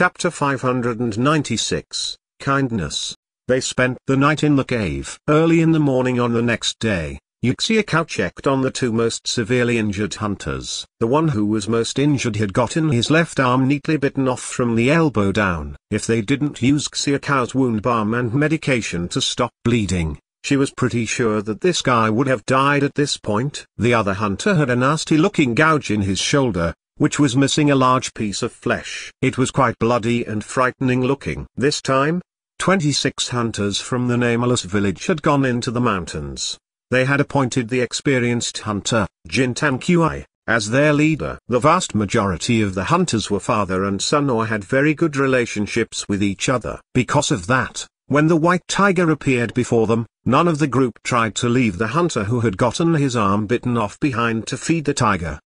Chapter 596, Kindness. They spent the night in the cave. Early in the morning on the next day, Yu Xiaocao checked on the two most severely injured hunters. The one who was most injured had gotten his left arm neatly bitten off from the elbow down. If they didn't use Xiaocao's wound balm and medication to stop bleeding, she was pretty sure that this guy would have died at this point. The other hunter had a nasty-looking gouge in his shoulder, which was missing a large piece of flesh. It was quite bloody and frightening looking. This time, 26 hunters from the nameless village had gone into the mountains. They had appointed the experienced hunter, Jintan Qi, as their leader. The vast majority of the hunters were father and son or had very good relationships with each other. Because of that, when the white tiger appeared before them, none of the group tried to leave the hunter who had gotten his arm bitten off behind to feed the tiger.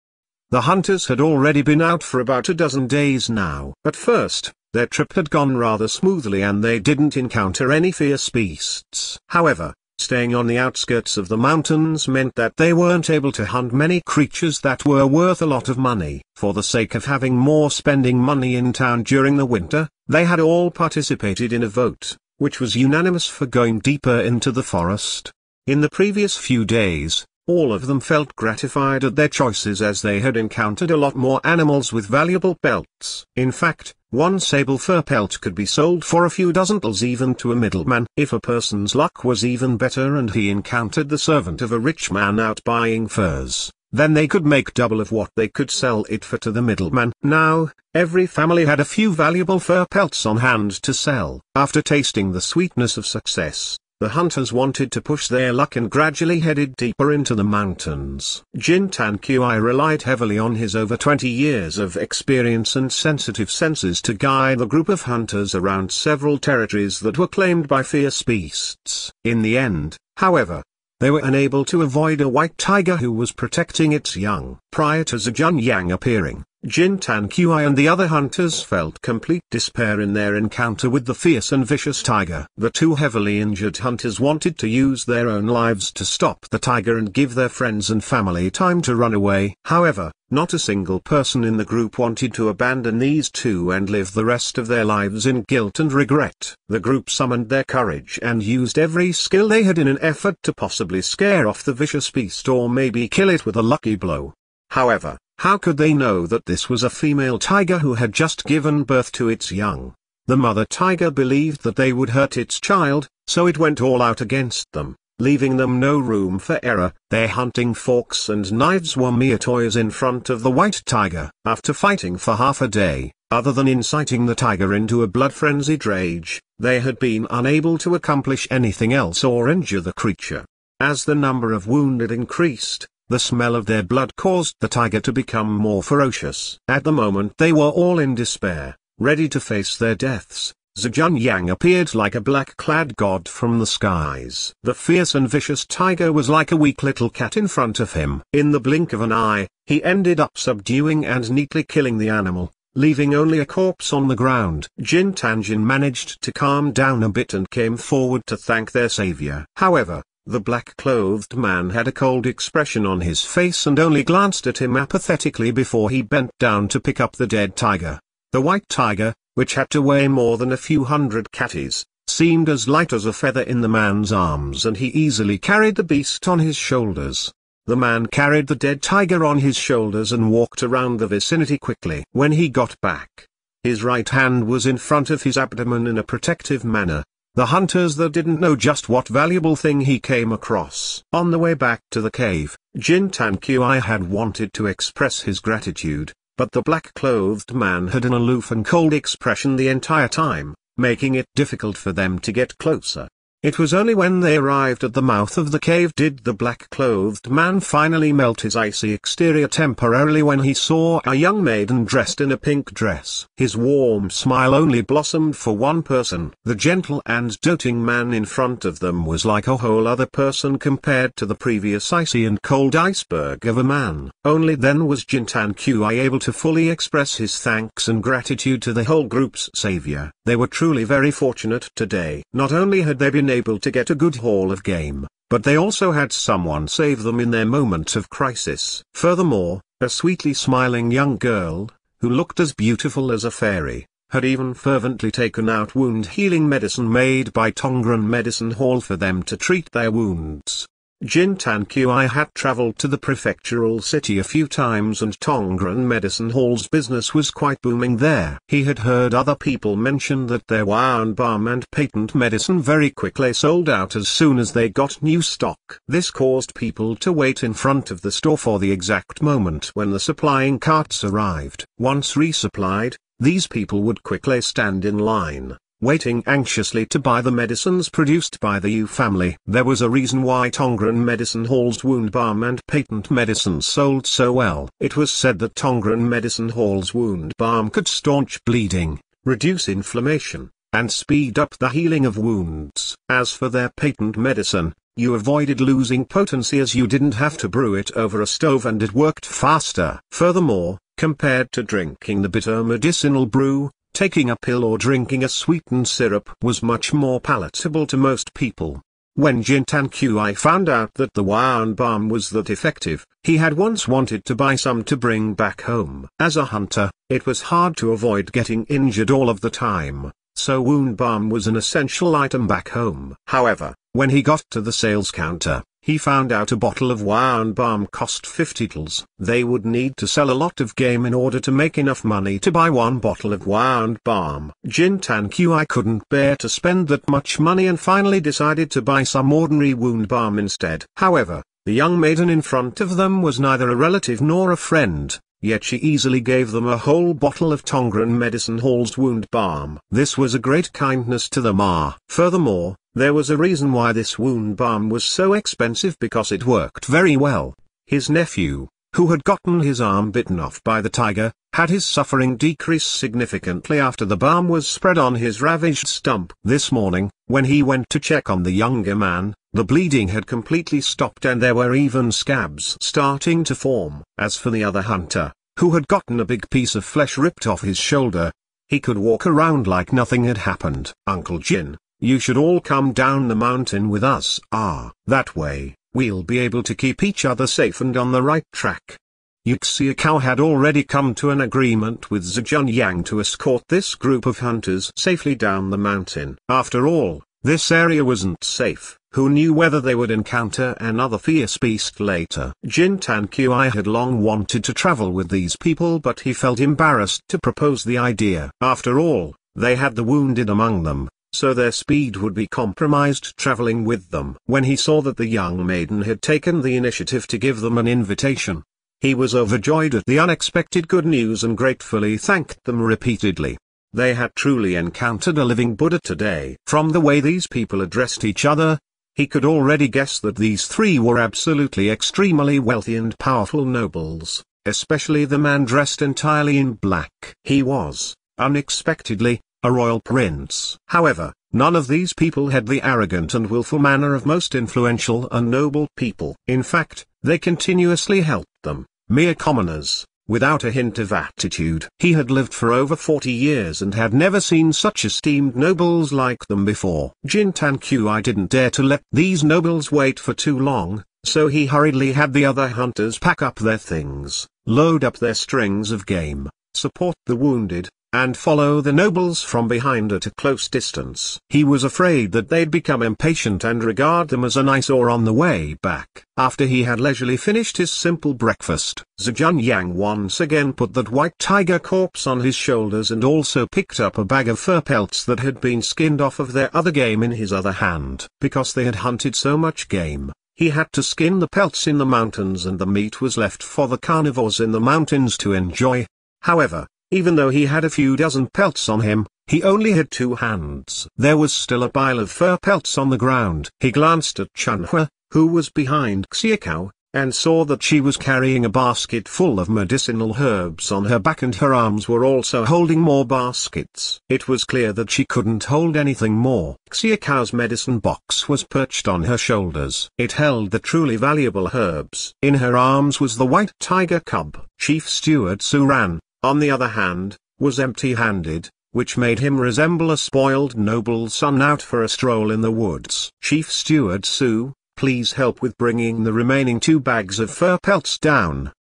The hunters had already been out for about a dozen days now. At first, their trip had gone rather smoothly and they didn't encounter any fierce beasts. However, Staying on the outskirts of the mountains meant that they weren't able to hunt many creatures that were worth a lot of money. For the sake of having more spending money in town during the winter, they had all participated in a vote, which was unanimous for going deeper into the forest. In the previous few days, all of them felt gratified at their choices as they had encountered a lot more animals with valuable pelts. In fact, one sable fur pelt could be sold for a few dozens even to a middleman. If a person's luck was even better and he encountered the servant of a rich man out buying furs, then they could make double of what they could sell it for to the middleman. Now, every family had a few valuable fur pelts on hand to sell. After tasting the sweetness of success, the hunters wanted to push their luck and gradually headed deeper into the mountains. Jin Tan Kui relied heavily on his over 20 years of experience and sensitive senses to guide the group of hunters around several territories that were claimed by fierce beasts. In the end, however, they were unable to avoid a white tiger who was protecting its young. Prior to Zhu Junyang appearing, Jin Tan Kui and the other hunters felt complete despair in their encounter with the fierce and vicious tiger. The two heavily injured hunters wanted to use their own lives to stop the tiger and give their friends and family time to run away. However, not a single person in the group wanted to abandon these two and live the rest of their lives in guilt and regret. The group summoned their courage and used every skill they had in an effort to possibly scare off the vicious beast or maybe kill it with a lucky blow. However, how could they know that this was a female tiger who had just given birth to its young? The mother tiger believed that they would hurt its child, so it went all out against them, leaving them no room for error. Their hunting forks and knives were mere toys in front of the white tiger. After fighting for half a day, other than inciting the tiger into a blood-frenzied rage, they had been unable to accomplish anything else or injure the creature. As the number of wounded increased, the smell of their blood caused the tiger to become more ferocious. At the moment they were all in despair, ready to face their deaths. Zhu Junyang appeared like a black-clad god from the skies. The fierce and vicious tiger was like a weak little cat in front of him. In the blink of an eye, he ended up subduing and neatly killing the animal, leaving only a corpse on the ground. Jin Tanjin managed to calm down a bit and came forward to thank their savior. However, the black-clothed man had a cold expression on his face and only glanced at him apathetically before he bent down to pick up the dead tiger. The white tiger, which had to weigh more than a few hundred catties, seemed as light as a feather in the man's arms and he easily carried the beast on his shoulders. The man carried the dead tiger on his shoulders and walked around the vicinity quickly. When he got back, his right hand was in front of his abdomen in a protective manner, the hunters that didn't know just what valuable thing he came across. On the way back to the cave, Jin Tan Kui had wanted to express his gratitude, but the black-clothed man had an aloof and cold expression the entire time, making it difficult for them to get closer. It was only when they arrived at the mouth of the cave did the black-clothed man finally melt his icy exterior temporarily when he saw a young maiden dressed in a pink dress. His warm smile only blossomed for one person. The gentle and doting man in front of them was like a whole other person compared to the previous icy and cold iceberg of a man. Only then was Jintan Kui able to fully express his thanks and gratitude to the whole group's savior. They were truly very fortunate today. Not only had they been able to get a good haul of game, but they also had someone save them in their moment of crisis. Furthermore, a sweetly smiling young girl, who looked as beautiful as a fairy, had even fervently taken out wound healing medicine made by Tongren Medicine Hall for them to treat their wounds. Jin Tan Kui had traveled to the prefectural city a few times and Tongren Medicine Hall's business was quite booming there. He had heard other people mention that their wound balm and patent medicine very quickly sold out as soon as they got new stock. This caused people to wait in front of the store for the exact moment when the supplying carts arrived. Once resupplied, these people would quickly stand in line waiting anxiously to buy the medicines produced by the Yu family. There was a reason why Tongren Medicine Hall's wound balm and patent medicine sold so well. It was said that Tongren Medicine Hall's wound balm could staunch bleeding, reduce inflammation, and speed up the healing of wounds. As for their patent medicine, you avoided losing potency as you didn't have to brew it over a stove and it worked faster. Furthermore, compared to drinking the bitter medicinal brew, taking a pill or drinking a sweetened syrup was much more palatable to most people. When Jin Tan Kui found out that the wound balm was that effective, he had once wanted to buy some to bring back home. As a hunter, it was hard to avoid getting injured all of the time, so wound balm was an essential item back home. However, when he got to the sales counter, he found out a bottle of wound balm cost 50 taels. They would need to sell a lot of game in order to make enough money to buy one bottle of wound balm. Jin Tan Kui couldn't bear to spend that much money and finally decided to buy some ordinary wound balm instead. However, the young maiden in front of them was neither a relative nor a friend, yet she easily gave them a whole bottle of Tongren Medicine Hall's wound balm. This was a great kindness to the Ma. Ah. Furthermore, there was a reason why this wound balm was so expensive because it worked very well. His nephew, who had gotten his arm bitten off by the tiger, had his suffering decrease significantly after the balm was spread on his ravaged stump. This morning, when he went to check on the younger man, the bleeding had completely stopped and there were even scabs starting to form. As for the other hunter, who had gotten a big piece of flesh ripped off his shoulder, he could walk around like nothing had happened. Uncle Jin, you should all come down the mountain with us. Ah, that way, we'll be able to keep each other safe and on the right track. Yu Xiaocao had already come to an agreement with Zhu Junyang to escort this group of hunters safely down the mountain. After all, this area wasn't safe, who knew whether they would encounter another fierce beast later. Jin Tan Kui had long wanted to travel with these people but he felt embarrassed to propose the idea. After all, they had the wounded among them, so their speed would be compromised traveling with them. When he saw that the young maiden had taken the initiative to give them an invitation, he was overjoyed at the unexpected good news and gratefully thanked them repeatedly. They had truly encountered a living Buddha today. From the way these people addressed each other, he could already guess that these three were absolutely extremely wealthy and powerful nobles, especially the man dressed entirely in black. He was, unexpectedly, a royal prince. However, none of these people had the arrogant and willful manner of most influential and noble people. In fact, they continuously helped them, mere commoners, without a hint of attitude. He had lived for over 40 years and had never seen such esteemed nobles like them before. Jin Tan Kui didn't dare to let these nobles wait for too long, so he hurriedly had the other hunters pack up their things, load up their strings of game, support the wounded, and follow the nobles from behind at a close distance. He was afraid that they'd become impatient and regard them as an eyesore on the way back. After he had leisurely finished his simple breakfast, Zhu Junyang once again put that white tiger corpse on his shoulders and also picked up a bag of fur pelts that had been skinned off of their other game in his other hand. Because they had hunted so much game, he had to skin the pelts in the mountains and the meat was left for the carnivores in the mountains to enjoy. However, even though he had a few dozen pelts on him, he only had two hands. There was still a pile of fur pelts on the ground. He glanced at Chunhua, who was behind Xiaocao, and saw that she was carrying a basket full of medicinal herbs on her back and her arms were also holding more baskets. It was clear that she couldn't hold anything more. Xiaocao's medicine box was perched on her shoulders. It held the truly valuable herbs. In her arms was the white tiger cub. Chief Steward Su Ran, on the other hand, was empty-handed, which made him resemble a spoiled noble son out for a stroll in the woods. Chief Steward Su, please help with bringing the remaining two bags of fur pelts down.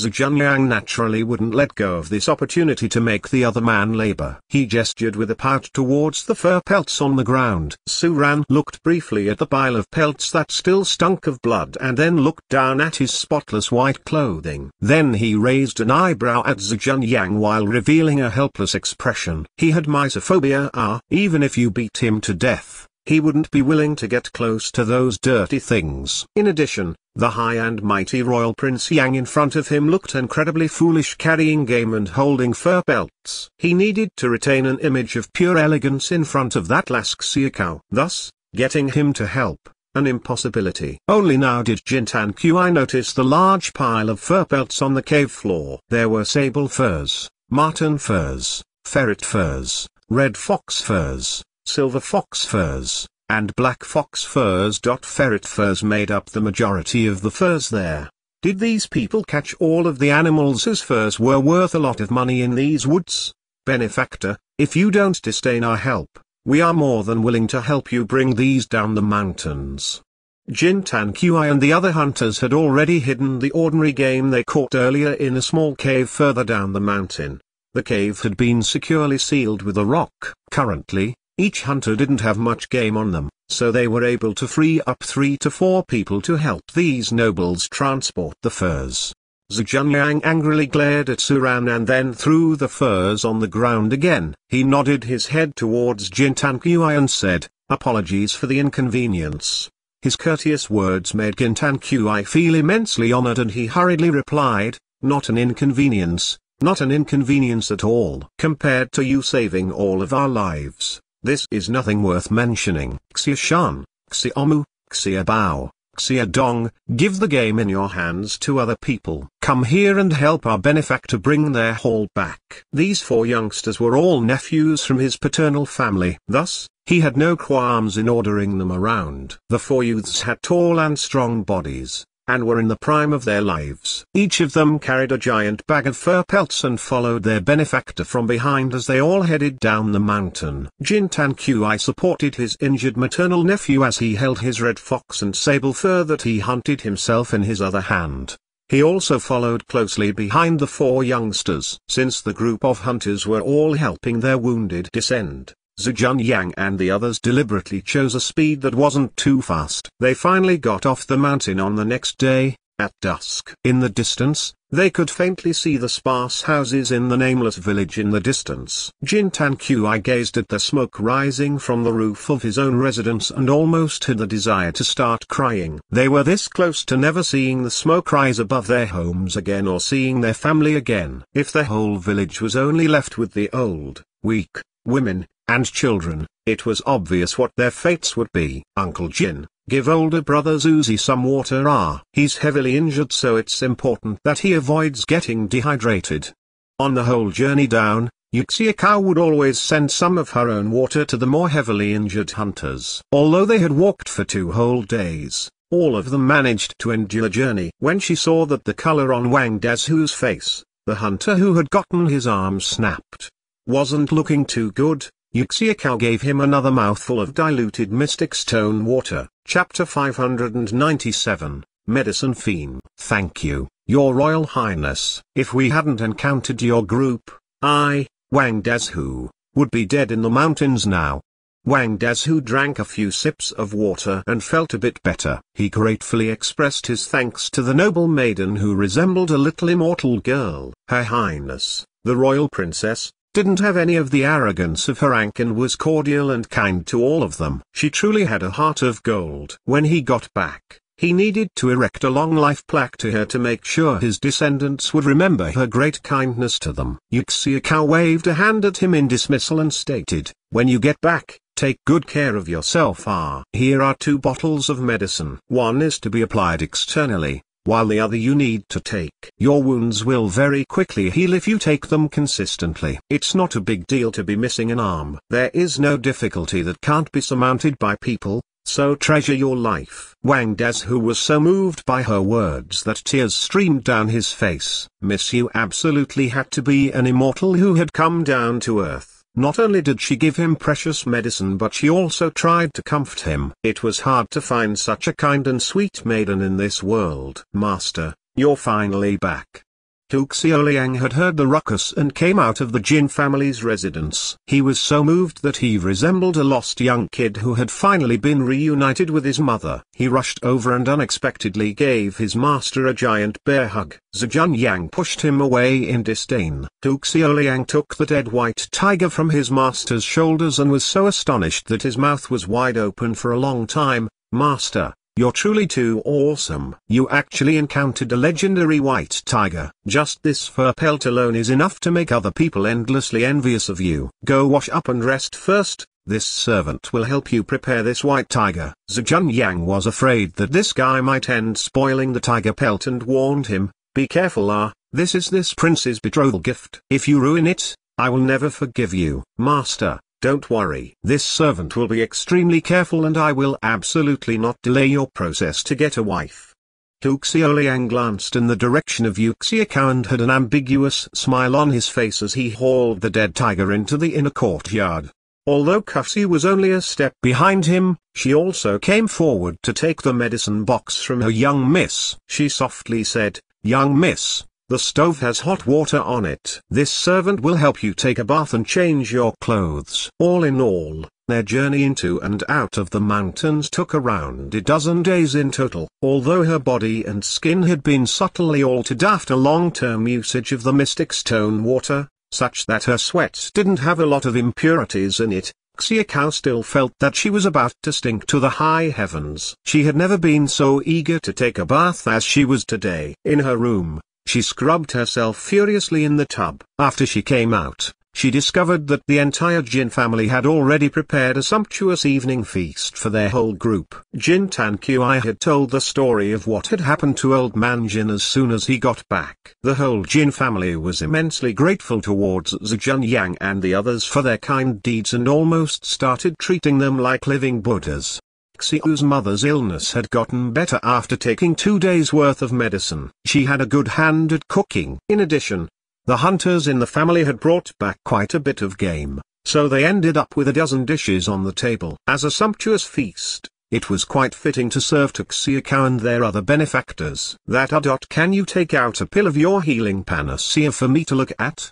Zhejiang naturally wouldn't let go of this opportunity to make the other man labor. He gestured with a pout towards the fur pelts on the ground. Su Ran looked briefly at the pile of pelts that still stunk of blood and then looked down at his spotless white clothing. Then he raised an eyebrow at Zhejiang while revealing a helpless expression. He had misophobia ah, even if you beat him to death, he wouldn't be willing to get close to those dirty things. In addition, the high and mighty royal Prince Yang in front of him looked incredibly foolish carrying game and holding fur belts. He needed to retain an image of pure elegance in front of that Lask Xiaocao. Thus, getting him to help, an impossibility. Only now did Jintan Qi notice the large pile of fur belts on the cave floor. There were sable furs, marten furs, ferret furs, red fox furs, silver fox furs, and black fox furs. Ferret furs made up the majority of the furs there. Did these people catch all of the animals whose furs were worth a lot of money in these woods? Benefactor, if you don't disdain our help, we are more than willing to help you bring these down the mountains. Jintan Qi and the other hunters had already hidden the ordinary game they caught earlier in a small cave further down the mountain. The cave had been securely sealed with a rock. Currently, each hunter didn't have much game on them, so they were able to free up three to four people to help these nobles transport the furs. Zhejiang angrily glared at Su Ran and then threw the furs on the ground again. He nodded his head towards Jintan Qi and said, Apologies for the inconvenience. His courteous words made Jintan Qi feel immensely honored and he hurriedly replied, Not an inconvenience, not an inconvenience at all. Compared to you saving all of our lives, this is nothing worth mentioning. Xia Shan, Xia Omu, Xia Bao, Xia Dong, give the game in your hands to other people. Come here and help our benefactor bring their haul back. These four youngsters were all nephews from his paternal family. Thus, he had no qualms in ordering them around. The four youths had tall and strong bodies, and were in the prime of their lives. Each of them carried a giant bag of fur pelts and followed their benefactor from behind as they all headed down the mountain. Jintan Qi supported his injured maternal nephew as he held his red fox and sable fur that he hunted himself in his other hand. He also followed closely behind the four youngsters. Since the group of hunters were all helping their wounded descend, Zhejiang and the others deliberately chose a speed that wasn't too fast. They finally got off the mountain on the next day, at dusk. In the distance, they could faintly see the sparse houses in the nameless village in the distance. Jintan Qi gazed at the smoke rising from the roof of his own residence and almost had the desire to start crying. They were this close to never seeing the smoke rise above their homes again or seeing their family again. If the whole village was only left with the old, weak, women, and children, it was obvious what their fates would be. Uncle Jin, give older brother Zuzi some water ah. He's heavily injured so it's important that he avoids getting dehydrated. On the whole journey down, Yu Xiaocao would always send some of her own water to the more heavily injured hunters. Although they had walked for two whole days, all of them managed to endure the journey. When she saw that the color on Wang Dazhu's face, the hunter who had gotten his arm snapped, wasn't looking too good, Yu Xiaocao gave him another mouthful of diluted mystic stone water. Chapter 597, Medicine Fiend. Thank you, Your Royal Highness. If we hadn't encountered your group, I, Wang Dazhu, would be dead in the mountains now. Wang Dazhu drank a few sips of water and felt a bit better. He gratefully expressed his thanks to the noble maiden who resembled a little immortal girl. Her Highness, the royal princess, didn't have any of the arrogance of her rank and was cordial and kind to all of them. She truly had a heart of gold. When he got back, he needed to erect a long life plaque to her to make sure his descendants would remember her great kindness to them. Yu Xiaocao waved a hand at him in dismissal and stated, when you get back, take good care of yourself ah. Here are two bottles of medicine. One is to be applied externally, while the other you need to take. Your wounds will very quickly heal if you take them consistently. It's not a big deal to be missing an arm. There is no difficulty that can't be surmounted by people, so treasure your life. Wang Dazhu was so moved by her words that tears streamed down his face. Miss you absolutely had to be an immortal who had come down to earth. Not only did she give him precious medicine but she also tried to comfort him. It was hard to find such a kind and sweet maiden in this world. Master, you're finally back. Tu Xiaoliang had heard the ruckus and came out of the Jin family's residence. He was so moved that he resembled a lost young kid who had finally been reunited with his mother. He rushed over and unexpectedly gave his master a giant bear hug. Zhu Junyang pushed him away in disdain. Tu Xiaoliang took the dead white tiger from his master's shoulders and was so astonished that his mouth was wide open for a long time. Master, you're truly too awesome. You actually encountered a legendary white tiger. Just this fur pelt alone is enough to make other people endlessly envious of you. Go wash up and rest first, this servant will help you prepare this white tiger. Zhu Junyang was afraid that this guy might end spoiling the tiger pelt and warned him, be careful ah, this is this prince's betrothal gift. If you ruin it, I will never forgive you. Master, don't worry. This servant will be extremely careful and I will absolutely not delay your process to get a wife. Tu Liang glanced in the direction of Yu Xiaocao and had an ambiguous smile on his face as he hauled the dead tiger into the inner courtyard. Although Cuffsy was only a step behind him, she also came forward to take the medicine box from her young miss. She softly said, Young miss, the stove has hot water on it. This servant will help you take a bath and change your clothes. All in all, their journey into and out of the mountains took around a dozen days in total. Although her body and skin had been subtly altered after long-term usage of the mystic stone water, such that her sweat didn't have a lot of impurities in it, Xiaocao still felt that she was about to stink to the high heavens. She had never been so eager to take a bath as she was today. In her room, she scrubbed herself furiously in the tub. After she came out, she discovered that the entire Jin family had already prepared a sumptuous evening feast for their whole group. Jin Tanqui had told the story of what had happened to old man Jin as soon as he got back. The whole Jin family was immensely grateful towards Zhu Junyang and the others for their kind deeds and almost started treating them like living Buddhas. Xiu's mother's illness had gotten better after taking two days' worth of medicine. She had a good hand at cooking. In addition, the hunters in the family had brought back quite a bit of game, so they ended up with a dozen dishes on the table. As a sumptuous feast, it was quite fitting to serve to Xiaocao and their other benefactors. That dot can you take out a pill of your healing panacea for me to look at?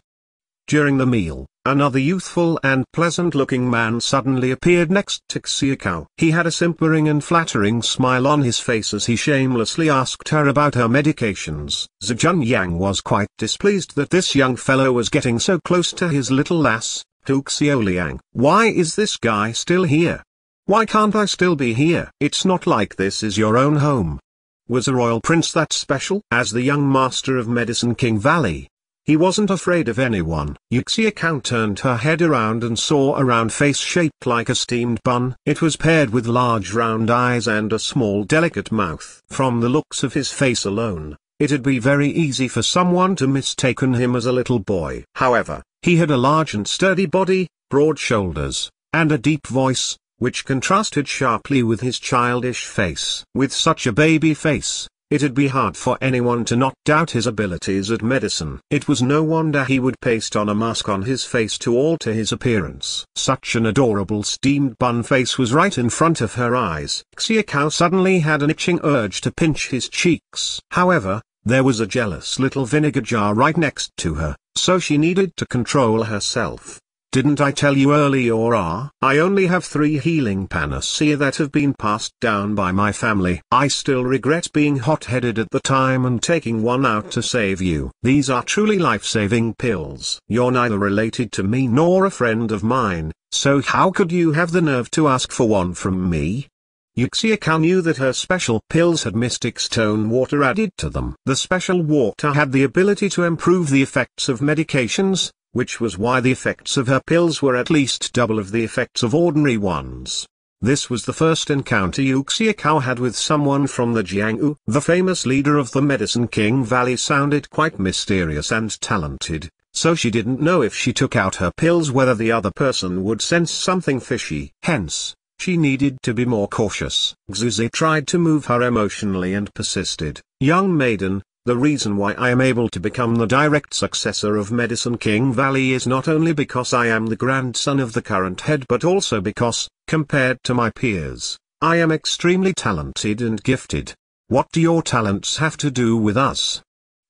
During the meal, another youthful and pleasant-looking man suddenly appeared next to Xiaocao. He had a simpering and flattering smile on his face as he shamelessly asked her about her medications. Zhu Junyang was quite displeased that this young fellow was getting so close to his little lass, Tu Xiaoliang. Why is this guy still here? Why can't I still be here? It's not like this is your own home. Was a royal prince that special? As the young master of Medicine King Valley, he wasn't afraid of anyone. Yuxia Xiaocao turned her head around and saw a round face shaped like a steamed bun. It was paired with large round eyes and a small delicate mouth. From the looks of his face alone, it'd be very easy for someone to mistaken him as a little boy. However, he had a large and sturdy body, broad shoulders, and a deep voice, which contrasted sharply with his childish face. With such a baby face, It'd be hard for anyone to not doubt his abilities at medicine. It was no wonder he would paste on a mask on his face to alter his appearance. Such an adorable steamed bun face was right in front of her eyes. Xiaocao suddenly had an itching urge to pinch his cheeks. However, there was a jealous little vinegar jar right next to her, so she needed to control herself. Didn't I tell you earlier ah? I only have three healing panacea that have been passed down by my family. I still regret being hot-headed at the time and taking one out to save you. These are truly life-saving pills. You're neither related to me nor a friend of mine, so how could you have the nerve to ask for one from me? Yu Xiaocao knew that her special pills had mystic stone water added to them. The special water had the ability to improve the effects of medications, which was why the effects of her pills were at least double of the effects of ordinary ones. This was the first encounter Yu Xiaocao had with someone from the Jianghu. The famous leader of the Medicine King Valley sounded quite mysterious and talented, so she didn't know if she took out her pills whether the other person would sense something fishy. Hence, she needed to be more cautious. Xuzi tried to move her emotionally and persisted. Young maiden, the reason why I am able to become the direct successor of Medicine King Valley is not only because I am the grandson of the current head but also because, compared to my peers, I am extremely talented and gifted. What do your talents have to do with us?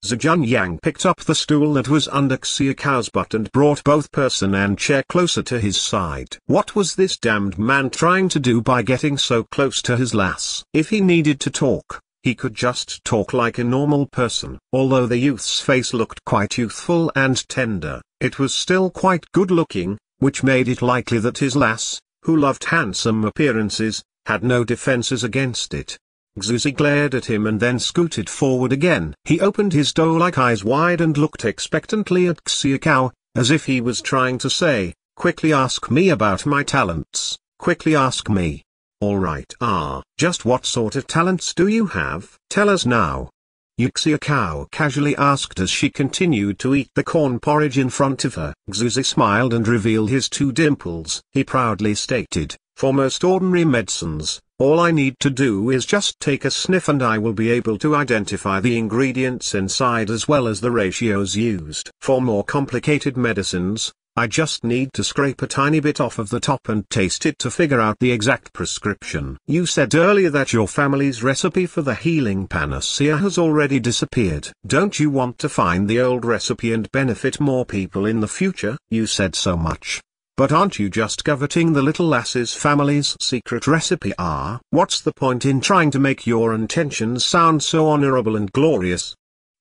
Zhu Junyang picked up the stool that was under Xiaocao's butt and brought both person and chair closer to his side. What was this damned man trying to do by getting so close to his lass? If he needed to talk, he could just talk like a normal person. Although the youth's face looked quite youthful and tender, it was still quite good looking, which made it likely that his lass, who loved handsome appearances, had no defenses against it. Xuzi glared at him and then scooted forward again. He opened his doe-like eyes wide and looked expectantly at Xiaocao, as if he was trying to say, quickly ask me about my talents, quickly ask me. Alright ah, just what sort of talents do you have? Tell us now. Yu Xiaocao casually asked as she continued to eat the corn porridge in front of her. Xuzi smiled and revealed his two dimples. He proudly stated, for most ordinary medicines, all I need to do is just take a sniff and I will be able to identify the ingredients inside as well as the ratios used. For more complicated medicines, I just need to scrape a tiny bit off of the top and taste it to figure out the exact prescription. You said earlier that your family's recipe for the healing panacea has already disappeared. Don't you want to find the old recipe and benefit more people in the future? You said so much. But aren't you just coveting the little lass's family's secret recipe ah? What's the point in trying to make your intentions sound so honorable and glorious?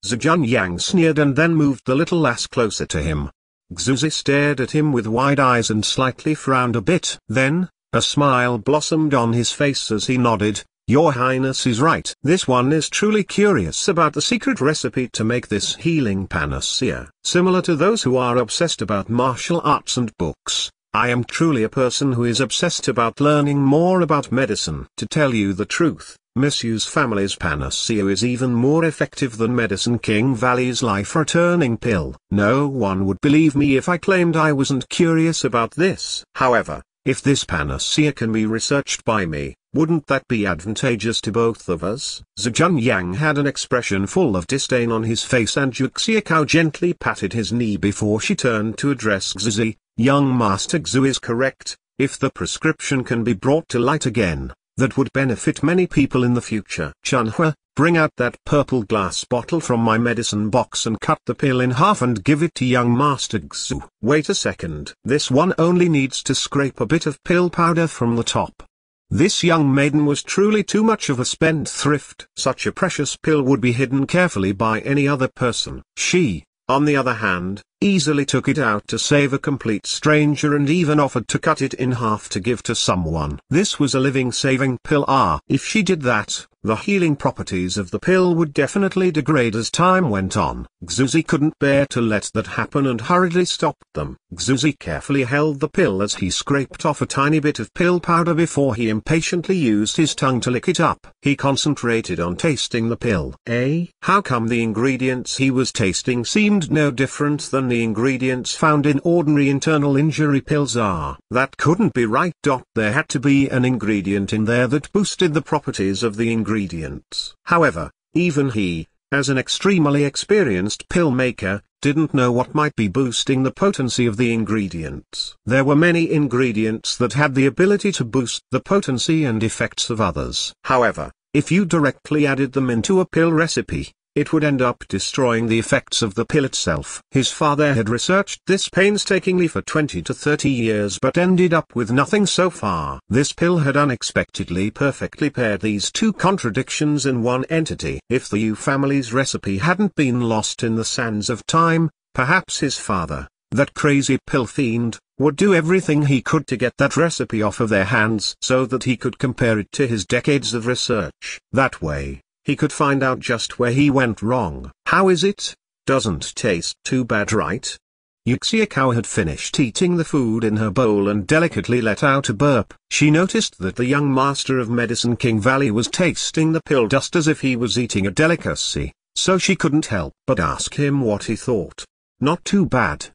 Zhu Junyang sneered and then moved the little lass closer to him. Xuzi stared at him with wide eyes and slightly frowned a bit. Then, a smile blossomed on his face as he nodded, your Highness is right. This one is truly curious about the secret recipe to make this healing panacea. Similar to those who are obsessed about martial arts and books, I am truly a person who is obsessed about learning more about medicine. To tell you the truth, Miss Yu's family's panacea is even more effective than Medicine King Valley's life-returning pill. No one would believe me if I claimed I wasn't curious about this. However, if this panacea can be researched by me, wouldn't that be advantageous to both of us? Zhu Junyang had an expression full of disdain on his face and Yu Xiaocao gently patted his knee before she turned to address Xuzi. Young Master Xu is correct, if the prescription can be brought to light again, that would benefit many people in the future. Chunhua, Bring out that purple glass bottle from my medicine box and cut the pill in half and give it to young Master Xu. Wait a second. This one only needs to scrape a bit of pill powder from the top. This young maiden was truly too much of a spendthrift. Such a precious pill would be hidden carefully by any other person. She, on the other hand, easily took it out to save a complete stranger and even offered to cut it in half to give to someone. This was a living saving pill ah. If she did that, the healing properties of the pill would definitely degrade as time went on. Xuzi couldn't bear to let that happen and hurriedly stopped them. Xuzi carefully held the pill as he scraped off a tiny bit of pill powder before he impatiently used his tongue to lick it up. He concentrated on tasting the pill. Eh? How come the ingredients he was tasting seemed no different than the ingredients found in ordinary internal injury pills are? That couldn't be right. There had to be an ingredient in there that boosted the properties of the ingredients. However, even he, as an extremely experienced pill maker, didn't know what might be boosting the potency of the ingredients. There were many ingredients that had the ability to boost the potency and effects of others. However, if you directly added them into a pill recipe, it would end up destroying the effects of the pill itself. His father had researched this painstakingly for 20 to 30 years but ended up with nothing so far. This pill had unexpectedly perfectly paired these two contradictions in one entity. If the Yu family's recipe hadn't been lost in the sands of time, perhaps his father, that crazy pill fiend, would do everything he could to get that recipe off of their hands so that he could compare it to his decades of research. That way, he could find out just where he went wrong. How is it? Doesn't taste too bad right? Yu Xiaocao had finished eating the food in her bowl and delicately let out a burp. She noticed that the young master of Medicine King Valley was tasting the pill just as if he was eating a delicacy, so she couldn't help but ask him what he thought. Not too bad.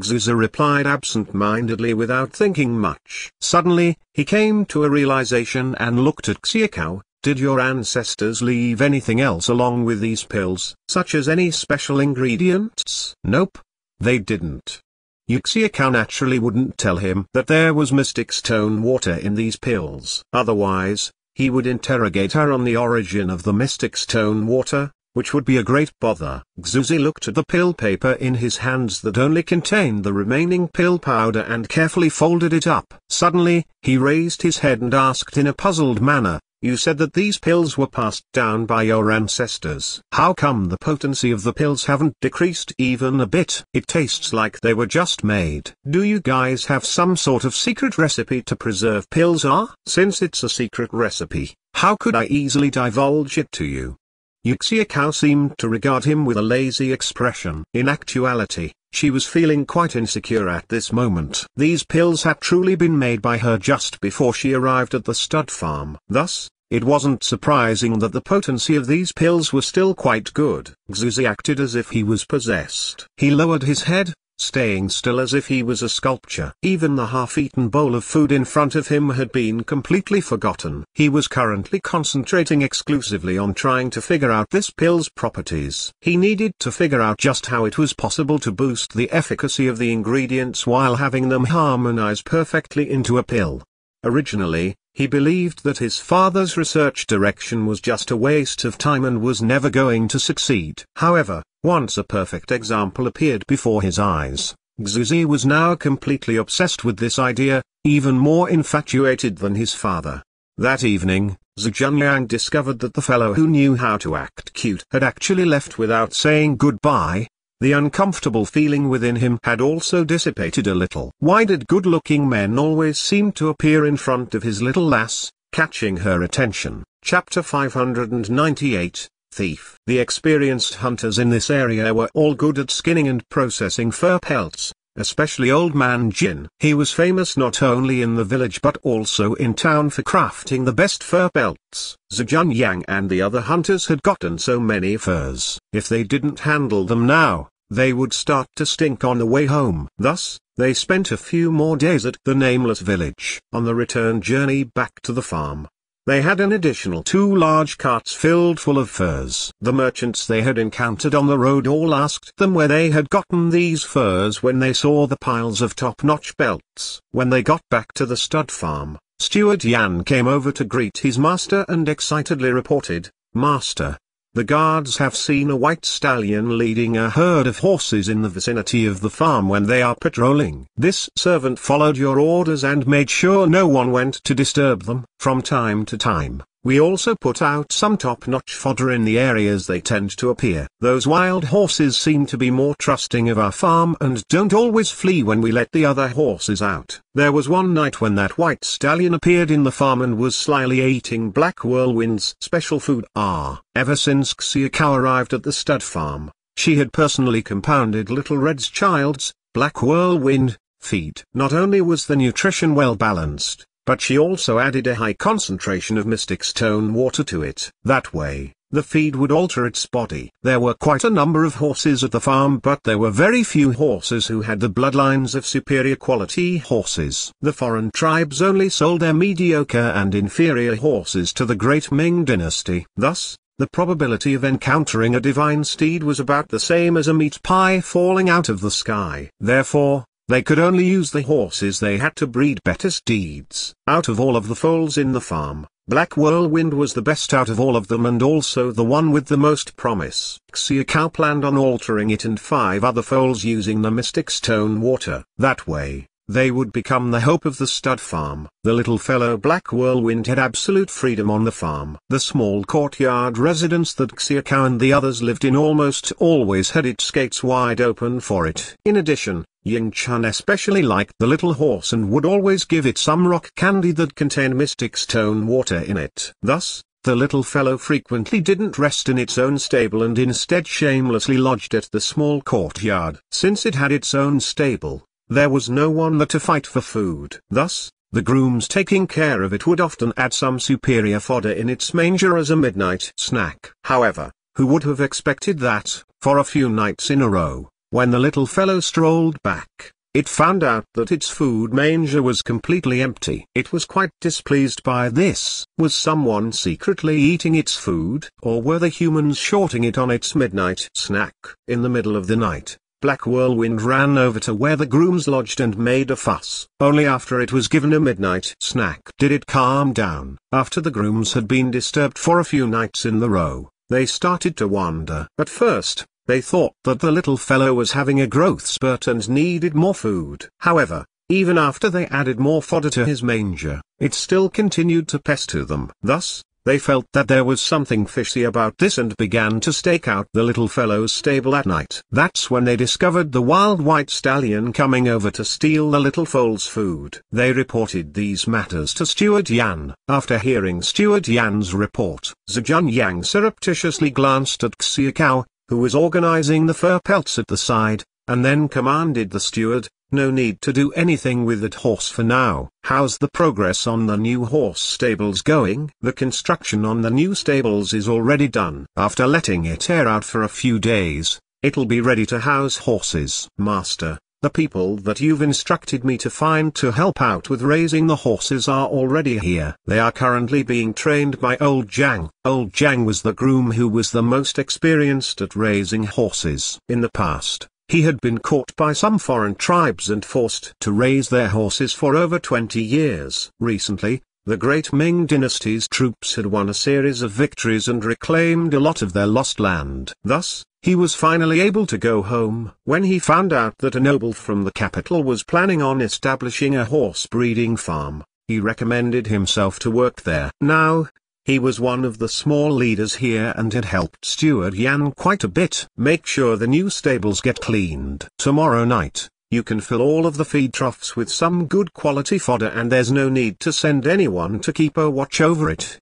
Xuzi replied absent-mindedly without thinking much. Suddenly, he came to a realization and looked at Xiaocao, did your ancestors leave anything else along with these pills, such as any special ingredients? Nope. They didn't. Yu Xiaocao naturally wouldn't tell him that there was mystic stone water in these pills. Otherwise, he would interrogate her on the origin of the mystic stone water, which would be a great bother. Xuzi looked at the pill paper in his hands that only contained the remaining pill powder and carefully folded it up. Suddenly, he raised his head and asked in a puzzled manner, you said that these pills were passed down by your ancestors. How come the potency of the pills haven't decreased even a bit? It tastes like they were just made. Do you guys have some sort of secret recipe to preserve pills ah? Since it's a secret recipe, how could I easily divulge it to you? Yu Xiaocao seemed to regard him with a lazy expression. In actuality, she was feeling quite insecure at this moment. These pills had truly been made by her just before she arrived at the stud farm. Thus, it wasn't surprising that the potency of these pills was still quite good. Xuzi acted as if he was possessed. He lowered his head, staying still as if he was a sculpture. Even the half-eaten bowl of food in front of him had been completely forgotten. He was currently concentrating exclusively on trying to figure out this pill's properties. He needed to figure out just how it was possible to boost the efficacy of the ingredients while having them harmonize perfectly into a pill. Originally, he believed that his father's research direction was just a waste of time and was never going to succeed. However, once a perfect example appeared before his eyes, Xuzi was now completely obsessed with this idea, even more infatuated than his father. That evening, Zhu Junyang discovered that the fellow who knew how to act cute had actually left without saying goodbye, the uncomfortable feeling within him had also dissipated a little. Why did good-looking men always seem to appear in front of his little lass, catching her attention? Chapter 598, Thief The experienced hunters in this area were all good at skinning and processing fur pelts, especially Old Man Jin. He was famous not only in the village but also in town for crafting the best fur belts. Zhu Junyang and the other hunters had gotten so many furs. If they didn't handle them now, they would start to stink on the way home. Thus, they spent a few more days at the nameless village. On the return journey back to the farm, they had an additional two large carts filled full of furs. The merchants they had encountered on the road all asked them where they had gotten these furs when they saw the piles of top-notch belts. When they got back to the stud farm, Steward Yan came over to greet his master and excitedly reported, Master, the guards have seen a white stallion leading a herd of horses in the vicinity of the farm when they are patrolling. This servant followed your orders and made sure no one went to disturb them. From time to time, we also put out some top-notch fodder in the areas they tend to appear. Those wild horses seem to be more trusting of our farm and don't always flee when we let the other horses out. There was one night when that white stallion appeared in the farm and was slyly eating Black Whirlwind's special food. Ah, ever since Xiaocao arrived at the stud farm, she had personally compounded Little Red's child's, Black Whirlwind, feed. Not only was the nutrition well balanced, but she also added a high concentration of mystic stone water to it. That way, the feed would alter its body. There were quite a number of horses at the farm but there were very few horses who had the bloodlines of superior quality horses. The foreign tribes only sold their mediocre and inferior horses to the great Ming dynasty. Thus, the probability of encountering a divine steed was about the same as a meat pie falling out of the sky. Therefore, they could only use the horses they had to breed better steeds. Out of all of the foals in the farm, Black Whirlwind was the best out of all of them and also the one with the most promise. Xiaocao planned on altering it and five other foals using the Mystic Stone Water. That way, they would become the hope of the stud farm. The little fellow Black Whirlwind had absolute freedom on the farm. The small courtyard residence that Xiaocao and the others lived in almost always had its gates wide open for it. In addition, Ying Chun especially liked the little horse and would always give it some rock candy that contained mystic stone water in it. Thus, the little fellow frequently didn't rest in its own stable and instead shamelessly lodged at the small courtyard. Since it had its own stable, there was no one there to fight for food. Thus, the grooms taking care of it would often add some superior fodder in its manger as a midnight snack. However, who would have expected that, for a few nights in a row, when the little fellow strolled back, it found out that its food manger was completely empty. It was quite displeased by this. Was someone secretly eating its food? Or were the humans shorting it on its midnight snack? In the middle of the night, Black Whirlwind ran over to where the grooms lodged and made a fuss. Only after it was given a midnight snack did it calm down. After the grooms had been disturbed for a few nights in the row, they started to wonder. At first, they thought that the little fellow was having a growth spurt and needed more food. However, even after they added more fodder to his manger, it still continued to pester them. Thus, they felt that there was something fishy about this and began to stake out the little fellow's stable at night. That's when they discovered the wild white stallion coming over to steal the little foal's food. They reported these matters to Steward Yan. After hearing Steward Yan's report, Zhu Junyang surreptitiously glanced at Xiaocao, who was organizing the fur pelts at the side, and then commanded the steward, no need to do anything with that horse for now. How's the progress on the new horse stables going? The construction on the new stables is already done. After letting it air out for a few days, it'll be ready to house horses. Master, the people that you've instructed me to find to help out with raising the horses are already here. They are currently being trained by Old Jiang. Old Jiang was the groom who was the most experienced at raising horses. In the past, he had been caught by some foreign tribes and forced to raise their horses for over 20 years. Recently, the Great Ming dynasty's troops had won a series of victories and reclaimed a lot of their lost land. Thus, he was finally able to go home. When he found out that a noble from the capital was planning on establishing a horse breeding farm, he recommended himself to work there. Now, he was one of the small leaders here and had helped Steward Yan quite a bit. Make sure the new stables get cleaned. Tomorrow night, you can fill all of the feed troughs with some good quality fodder and there's no need to send anyone to keep a watch over it.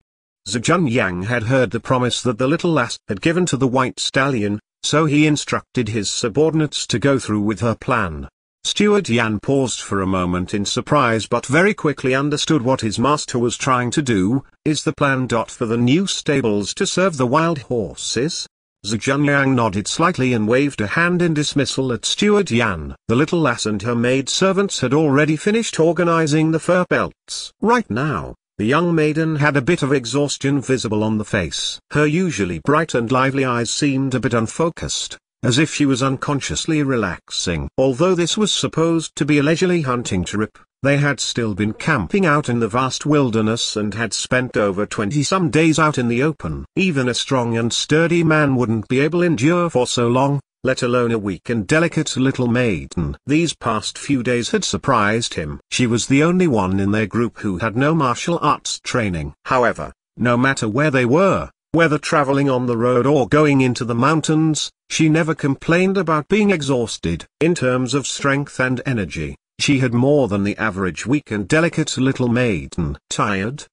Zhu Junyang had heard the promise that the little lass had given to the white stallion, so he instructed his subordinates to go through with her plan. Steward Yan paused for a moment in surprise but very quickly understood what his master was trying to do, is the plan. dot For the new stables to serve the wild horses? Zhu Junyang nodded slightly and waved a hand in dismissal at Steward Yan. The little lass and her maid servants had already finished organizing the fur belts. Right now, the young maiden had a bit of exhaustion visible on the face. Her usually bright and lively eyes seemed a bit unfocused as if she was unconsciously relaxing. Although this was supposed to be a leisurely hunting trip, they had still been camping out in the vast wilderness and had spent over 20-some days out in the open. Even a strong and sturdy man wouldn't be able to endure for so long, let alone a weak and delicate little maiden. These past few days had surprised him. She was the only one in their group who had no martial arts training. However, no matter where they were, whether traveling on the road or going into the mountains, she never complained about being exhausted. In terms of strength and energy, she had more than the average weak and delicate little maiden. Tired?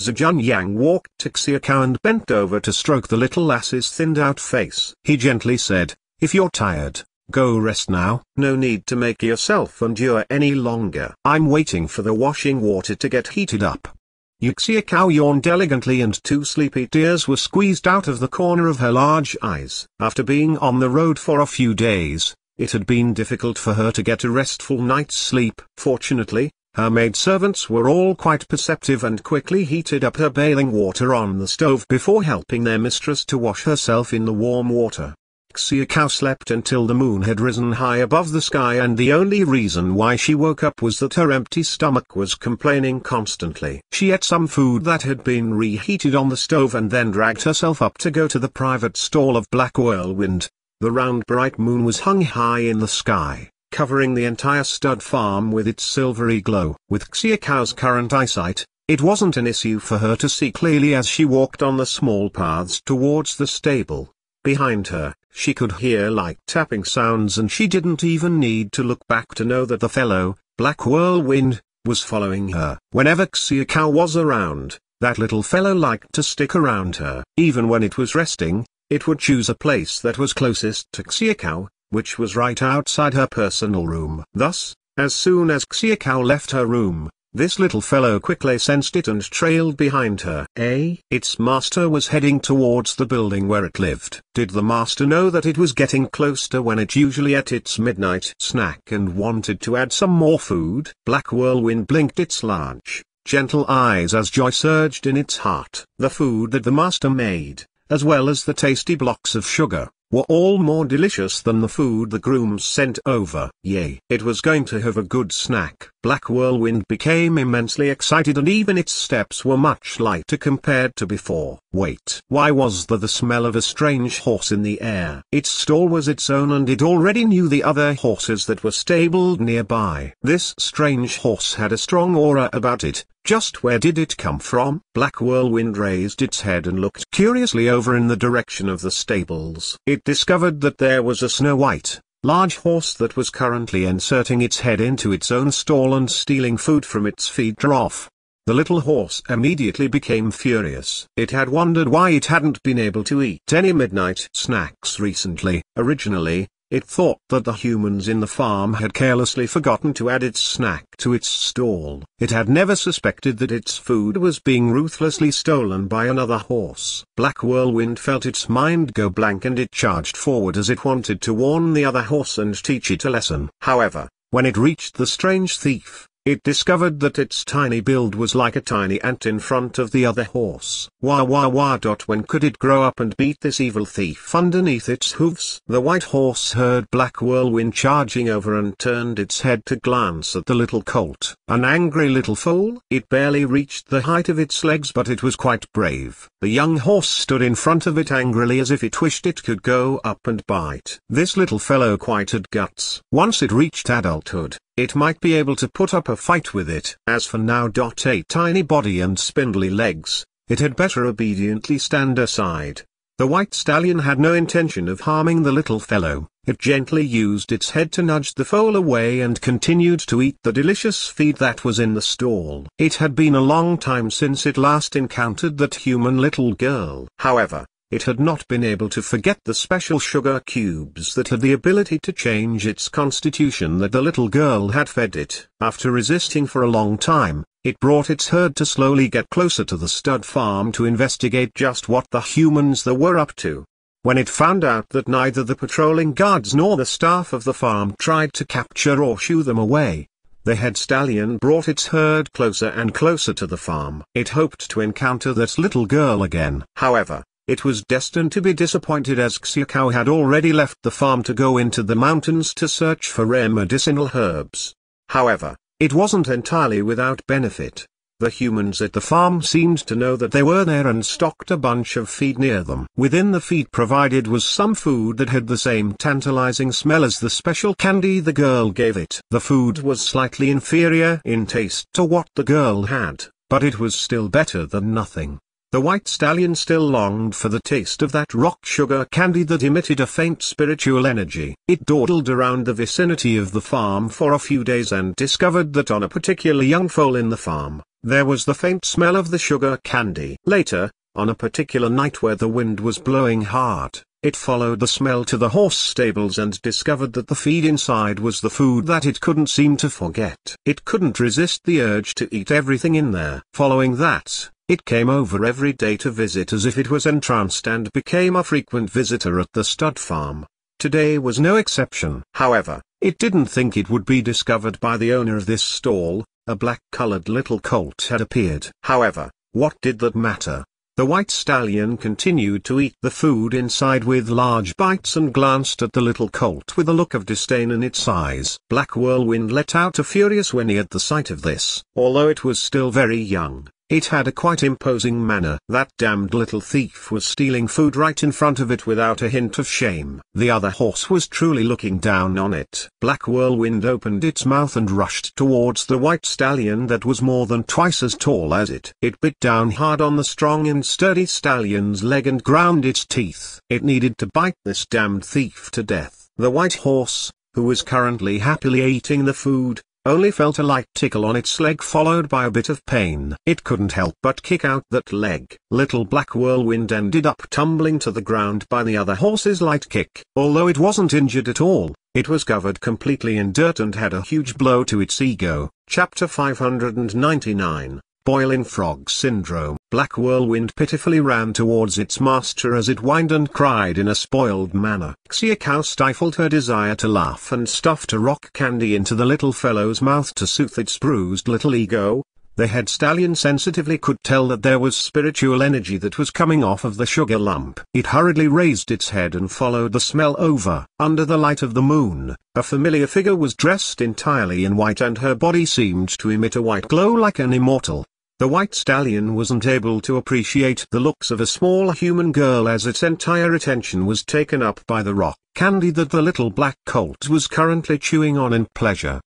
Zhu Junyang walked to Xiaocao and bent over to stroke the little lass's thinned-out face. He gently said, If you're tired, go rest now. No need to make yourself endure any longer. I'm waiting for the washing water to get heated up. Xiaocao yawned elegantly and two sleepy tears were squeezed out of the corner of her large eyes. After being on the road for a few days, it had been difficult for her to get a restful night's sleep. Fortunately, her maidservants were all quite perceptive and quickly heated up her bathing water on the stove before helping their mistress to wash herself in the warm water. Xiaocao slept until the moon had risen high above the sky and the only reason why she woke up was that her empty stomach was complaining constantly. She ate some food that had been reheated on the stove and then dragged herself up to go to the private stall of Black Whirlwind. The round bright moon was hung high in the sky, covering the entire stud farm with its silvery glow. With Xiaocao's current eyesight, it wasn't an issue for her to see clearly as she walked on the small paths towards the stable. Behind her, she could hear light tapping sounds and she didn't even need to look back to know that the fellow, Black Whirlwind, was following her. Whenever Xiaocao was around, that little fellow liked to stick around her. Even when it was resting, it would choose a place that was closest to Xiaocao, which was right outside her personal room. Thus, as soon as Xiaocao left her room, this little fellow quickly sensed it and trailed behind her. A. Its master was heading towards the building where it lived. Did the master know that it was getting closer when it usually ate its midnight snack and wanted to add some more food? Black Whirlwind blinked its large, gentle eyes as joy surged in its heart. The food that the master made, as well as the tasty blocks of sugar, were all more delicious than the food the grooms sent over. Yay! It was going to have a good snack. Black Whirlwind became immensely excited and even its steps were much lighter compared to before. Wait. Why was there the smell of a strange horse in the air? Its stall was its own and it already knew the other horses that were stabled nearby. This strange horse had a strong aura about it, just where did it come from? Black Whirlwind raised its head and looked curiously over in the direction of the stables. It discovered that there was a Snow White, large horse that was currently inserting its head into its own stall and stealing food from its feed trough. The little horse immediately became furious. It had wondered why it hadn't been able to eat any midnight snacks recently. Originally, it thought that the humans in the farm had carelessly forgotten to add its snack to its stall. It had never suspected that its food was being ruthlessly stolen by another horse. Black Whirlwind felt its mind go blank and it charged forward as it wanted to warn the other horse and teach it a lesson. However, when it reached the strange thief, it discovered that its tiny build was like a tiny ant in front of the other horse. Wah wah wah dot when could it grow up and beat this evil thief underneath its hooves? The white horse heard Black Whirlwind charging over and turned its head to glance at the little colt. An angry little foal? It barely reached the height of its legs but it was quite brave. The young horse stood in front of it angrily as if it wished it could go up and bite. This little fellow quite had guts. Once it reached adulthood, it might be able to put up a fight with it. As for now. Dot a tiny body and spindly legs, it had better obediently stand aside. The white stallion had no intention of harming the little fellow, it gently used its head to nudge the foal away and continued to eat the delicious feed that was in the stall. It had been a long time since it last encountered that human little girl. However, it had not been able to forget the special sugar cubes that had the ability to change its constitution that the little girl had fed it. After resisting for a long time, it brought its herd to slowly get closer to the stud farm to investigate just what the humans there were up to. When it found out that neither the patrolling guards nor the staff of the farm tried to capture or shoo them away, the head stallion brought its herd closer and closer to the farm. It hoped to encounter that little girl again. However, it was destined to be disappointed as Xiaocao had already left the farm to go into the mountains to search for rare medicinal herbs. However, it wasn't entirely without benefit. The humans at the farm seemed to know that they were there and stocked a bunch of feed near them. Within the feed provided was some food that had the same tantalizing smell as the special candy the girl gave it. The food was slightly inferior in taste to what the girl had, but it was still better than nothing. The white stallion still longed for the taste of that rock sugar candy that emitted a faint spiritual energy. It dawdled around the vicinity of the farm for a few days and discovered that on a particular young foal in the farm, there was the faint smell of the sugar candy. Later, on a particular night where the wind was blowing hard, it followed the smell to the horse stables and discovered that the feed inside was the food that it couldn't seem to forget. It couldn't resist the urge to eat everything in there. Following that, it came over every day to visit as if it was entranced and became a frequent visitor at the stud farm. Today was no exception. However, it didn't think it would be discovered by the owner of this stall, a black-colored little colt had appeared. However, what did that matter? The white stallion continued to eat the food inside with large bites and glanced at the little colt with a look of disdain in its eyes. Black Whirlwind let out a furious whinny at the sight of this. Although it was still very young, it had a quite imposing manner. That damned little thief was stealing food right in front of it without a hint of shame. The other horse was truly looking down on it. Black Whirlwind opened its mouth and rushed towards the white stallion that was more than twice as tall as it. It bit down hard on the strong and sturdy stallion's leg and ground its teeth. It needed to bite this damned thief to death. The white horse, who was currently happily eating the food, only felt a light tickle on its leg followed by a bit of pain. It couldn't help but kick out that leg. Little Black Whirlwind ended up tumbling to the ground by the other horse's light kick. Although it wasn't injured at all, it was covered completely in dirt and had a huge blow to its ego. Chapter 599 Boiling Frog Syndrome. Black Whirlwind pitifully ran towards its master as it whined and cried in a spoiled manner. Xiaocao stifled her desire to laugh and stuffed a rock candy into the little fellow's mouth to soothe its bruised little ego. The head stallion sensitively could tell that there was spiritual energy that was coming off of the sugar lump. It hurriedly raised its head and followed the smell over. Under the light of the moon, a familiar figure was dressed entirely in white and her body seemed to emit a white glow like an immortal. The white stallion wasn't able to appreciate the looks of a small human girl as its entire attention was taken up by the rock candy that the little black colt was currently chewing on in pleasure.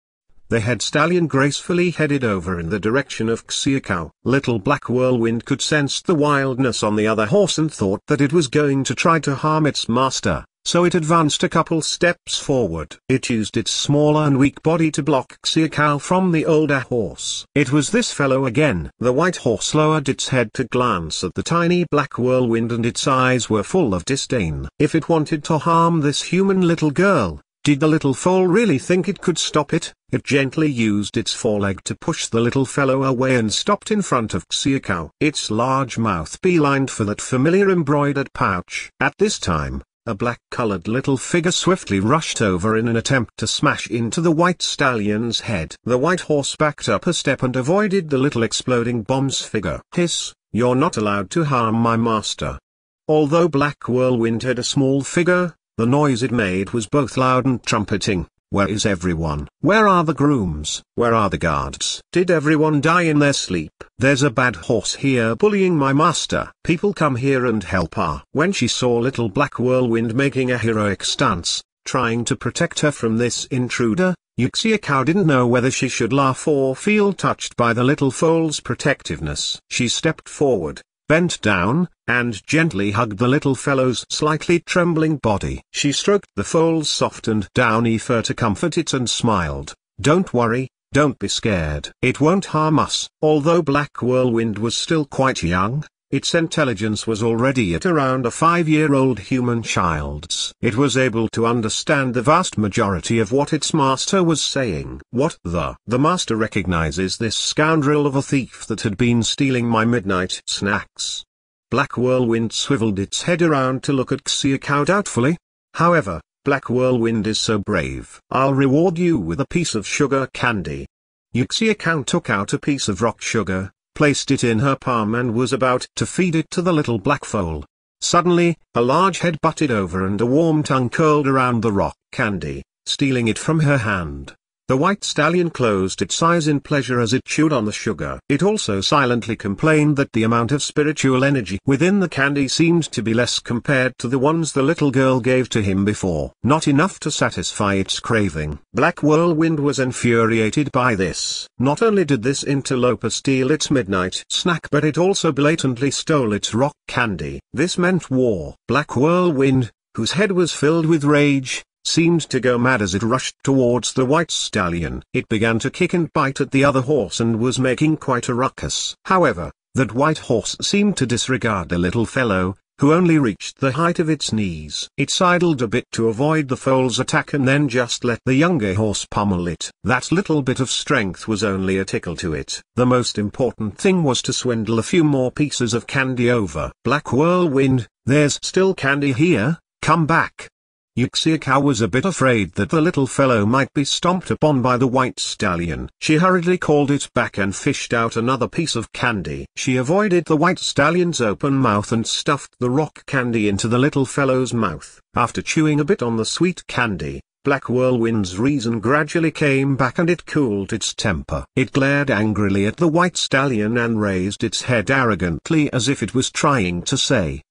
The head stallion gracefully headed over in the direction of Xiaocao. Little Black Whirlwind could sense the wildness on the other horse and thought that it was going to try to harm its master, so it advanced a couple steps forward. It used its smaller and weak body to block Xiaocao from the older horse. It was this fellow again. The white horse lowered its head to glance at the tiny black whirlwind and its eyes were full of disdain. If it wanted to harm this human little girl, did the little foal really think it could stop it? It gently used its foreleg to push the little fellow away and stopped in front of Xiaocao. Its large mouth beelined for that familiar embroidered pouch. At this time, a black-colored little figure swiftly rushed over in an attempt to smash into the white stallion's head. The white horse backed up a step and avoided the little exploding bomb's figure. Hiss, you're not allowed to harm my master. Although Black Whirlwind had a small figure, the noise it made was both loud and trumpeting. Where is everyone? Where are the grooms? Where are the guards? Did everyone die in their sleep? There's a bad horse here bullying my master. People come here and help her. When she saw little black whirlwind making a heroic stance, trying to protect her from this intruder, Yu Xiaocao didn't know whether she should laugh or feel touched by the little foal's protectiveness. She stepped forward, bent down, and gently hugged the little fellow's slightly trembling body. She stroked the foal's soft and downy fur to comfort it and smiled. Don't worry, don't be scared. It won't harm us. Although Black Whirlwind was still quite young, its intelligence was already at around a five-year-old human child's. It was able to understand the vast majority of what its master was saying. What the? The master recognizes this scoundrel of a thief that had been stealing my midnight snacks. Black Whirlwind swiveled its head around to look at Xiaocao doubtfully. However, Black Whirlwind is so brave. I'll reward you with a piece of sugar candy. Yu Xiaocao took out a piece of rock sugar, placed it in her palm and was about to feed it to the little black foal. Suddenly, a large head butted over and a warm tongue curled around the rock candy, stealing it from her hand. The white stallion closed its eyes in pleasure as it chewed on the sugar. It also silently complained that the amount of spiritual energy within the candy seemed to be less compared to the ones the little girl gave to him before. Not enough to satisfy its craving. Black Whirlwind was infuriated by this. Not only did this interloper steal its midnight snack but it also blatantly stole its rock candy. This meant war. Black Whirlwind, whose head was filled with rage, seemed to go mad as it rushed towards the white stallion. It began to kick and bite at the other horse and was making quite a ruckus. However, that white horse seemed to disregard the little fellow, who only reached the height of its knees. It sidled a bit to avoid the foal's attack and then just let the younger horse pummel it. That little bit of strength was only a tickle to it. The most important thing was to swindle a few more pieces of candy over. Black Whirlwind, there's still candy here, come back. Yu Xiaocao was a bit afraid that the little fellow might be stomped upon by the white stallion. She hurriedly called it back and fished out another piece of candy. She avoided the white stallion's open mouth and stuffed the rock candy into the little fellow's mouth. After chewing a bit on the sweet candy, Black Whirlwind's reason gradually came back and it cooled its temper. It glared angrily at the white stallion and raised its head arrogantly as if it was trying to say,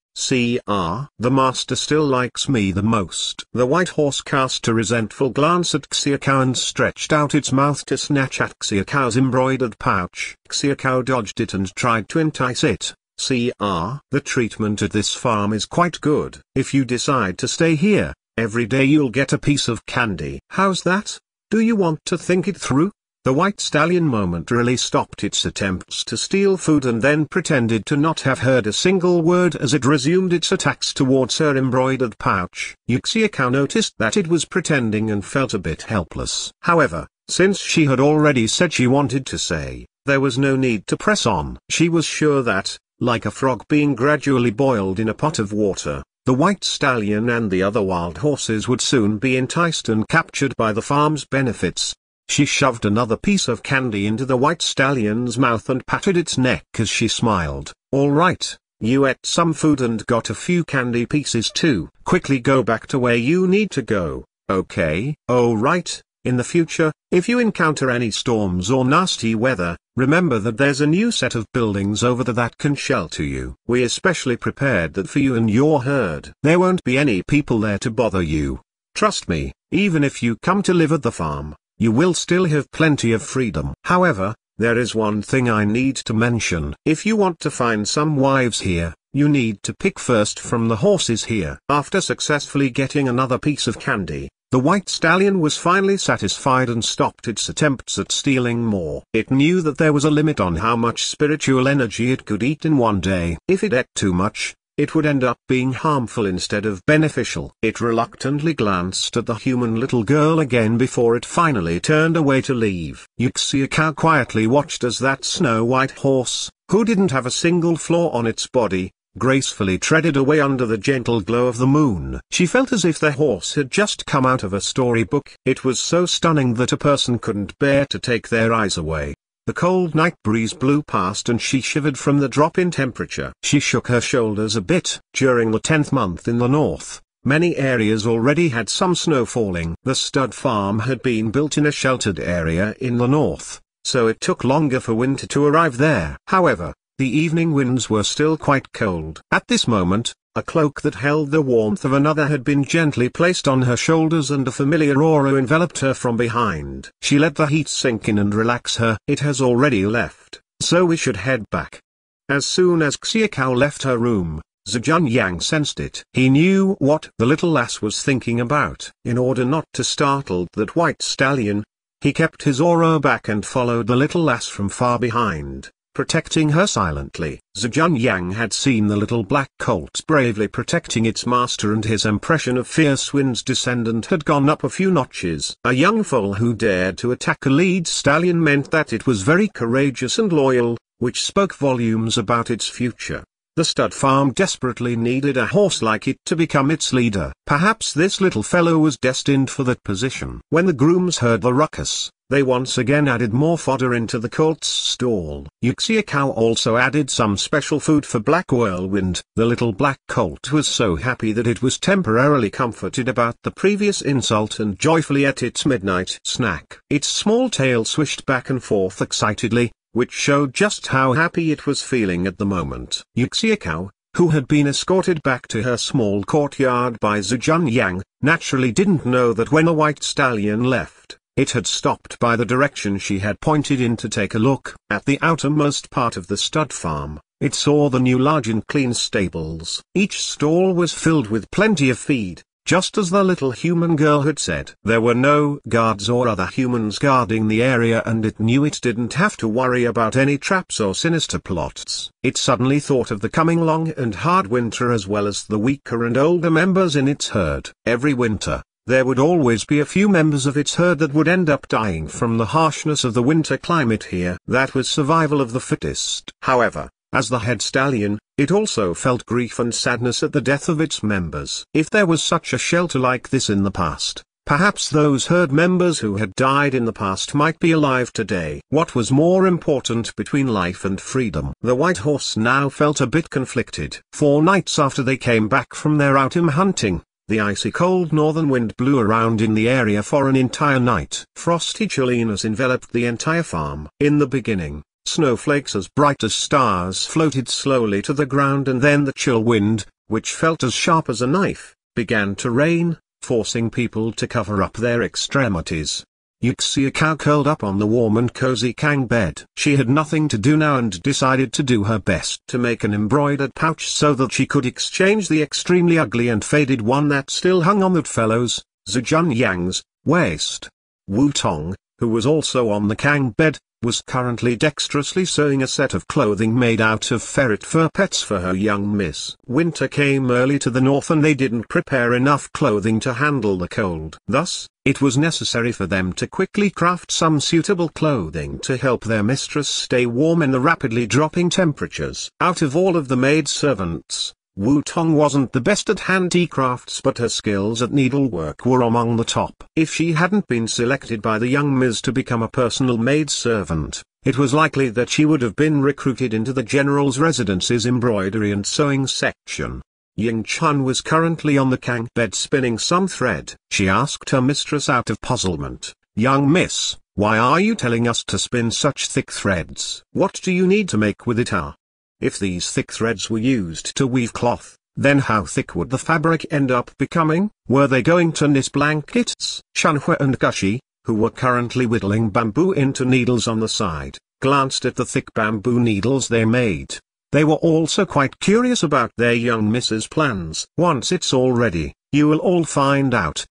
Ah, the master still likes me the most. The white horse cast a resentful glance at Xiaocao and stretched out its mouth to snatch at Xiaocao's embroidered pouch. Xiaocao dodged it and tried to entice it. Ah, the treatment at this farm is quite good. If you decide to stay here, every day you'll get a piece of candy. How's that? Do you want to think it through? The white stallion momentarily stopped its attempts to steal food and then pretended to not have heard a single word as it resumed its attacks towards her embroidered pouch. Yu Xiaocao noticed that it was pretending and felt a bit helpless. However, since she had already said she wanted to say, there was no need to press on. She was sure that, like a frog being gradually boiled in a pot of water, the white stallion and the other wild horses would soon be enticed and captured by the farm's benefits. She shoved another piece of candy into the white stallion's mouth and patted its neck as she smiled. All right, you ate some food and got a few candy pieces too. Quickly go back to where you need to go, okay? Oh right, in the future, if you encounter any storms or nasty weather, remember that there's a new set of buildings over there that can shelter you. We especially prepared that for you and your herd. There won't be any people there to bother you. Trust me, even if you come to live at the farm, you will still have plenty of freedom. However, there is one thing I need to mention. If you want to find some wives here, you need to pick first from the horses here. After successfully getting another piece of candy, the white stallion was finally satisfied and stopped its attempts at stealing more. It knew that there was a limit on how much spiritual energy it could eat in one day. If it ate too much, it would end up being harmful instead of beneficial. It reluctantly glanced at the human little girl again before it finally turned away to leave. Yu Xiaocao quietly watched as that snow-white horse, who didn't have a single flaw on its body, gracefully treaded away under the gentle glow of the moon. She felt as if the horse had just come out of a storybook. It was so stunning that a person couldn't bear to take their eyes away. The cold night breeze blew past and she shivered from the drop in temperature. She shook her shoulders a bit. During the 10th month in the north, many areas already had some snow falling. The stud farm had been built in a sheltered area in the north, so it took longer for winter to arrive there. However, the evening winds were still quite cold. At this moment, a cloak that held the warmth of another had been gently placed on her shoulders and a familiar aura enveloped her from behind. She let the heat sink in and relax her. It has already left, so we should head back. As soon as Xiaocao left her room, Zhu Junyang sensed it. He knew what the little lass was thinking about. In order not to startle that white stallion, he kept his aura back and followed the little lass from far behind protecting her silently. Zhu Junyang had seen the little black colt bravely protecting its master and his impression of Fierce Wind's descendant had gone up a few notches. A young foal who dared to attack a lead stallion meant that it was very courageous and loyal, which spoke volumes about its future. The stud farm desperately needed a horse like it to become its leader. Perhaps this little fellow was destined for that position. When the grooms heard the ruckus, they once again added more fodder into the colt's stall. Yu Xiaocao also added some special food for Black Whirlwind. The little black colt was so happy that it was temporarily comforted about the previous insult and joyfully ate its midnight snack. Its small tail swished back and forth excitedly, which showed just how happy it was feeling at the moment. Yu Xiaocao, who had been escorted back to her small courtyard by Zhu Junyang, naturally didn't know that when the white stallion left, it had stopped by the direction she had pointed in to take a look. At the outermost part of the stud farm, it saw the new large and clean stables. Each stall was filled with plenty of feed, just as the little human girl had said. There were no guards or other humans guarding the area and it knew it didn't have to worry about any traps or sinister plots. It suddenly thought of the coming long and hard winter as well as the weaker and older members in its herd. Every winter, there would always be a few members of its herd that would end up dying from the harshness of the winter climate here. That was survival of the fittest. However, as the head stallion, it also felt grief and sadness at the death of its members. If there was such a shelter like this in the past, perhaps those herd members who had died in the past might be alive today. What was more important between life and freedom? The white horse now felt a bit conflicted. Four nights after they came back from their autumn hunting, the icy cold northern wind blew around in the area for an entire night. Frosty chilliness enveloped the entire farm. In the beginning, snowflakes as bright as stars floated slowly to the ground and then the chill wind, which felt as sharp as a knife, began to rain, forcing people to cover up their extremities. Yu Xiaocao curled up on the warm and cozy Kang bed. She had nothing to do now and decided to do her best to make an embroidered pouch so that she could exchange the extremely ugly and faded one that still hung on that fellow's, Zhu Junyang's, waist. Wu Tong, who was also on the Kang bed, was currently dexterously sewing a set of clothing made out of ferret fur pets for her young miss. Winter came early to the north and they didn't prepare enough clothing to handle the cold. Thus, it was necessary for them to quickly craft some suitable clothing to help their mistress stay warm in the rapidly dropping temperatures. Out of all of the maid servants, Wu Tong wasn't the best at handicrafts but her skills at needlework were among the top. If she hadn't been selected by the young Miss to become a personal maid servant, it was likely that she would have been recruited into the general's residence's embroidery and sewing section. Ying Chun was currently on the kang bed spinning some thread. She asked her mistress out of puzzlement, Young miss, why are you telling us to spin such thick threads? What do you need to make with it ah? If these thick threads were used to weave cloth, then how thick would the fabric end up becoming? Were they going to knit blankets? Shanhua and Gushi, who were currently whittling bamboo into needles on the side, glanced at the thick bamboo needles they made. They were also quite curious about their young missus' plans. Once it's all ready, you will all find out.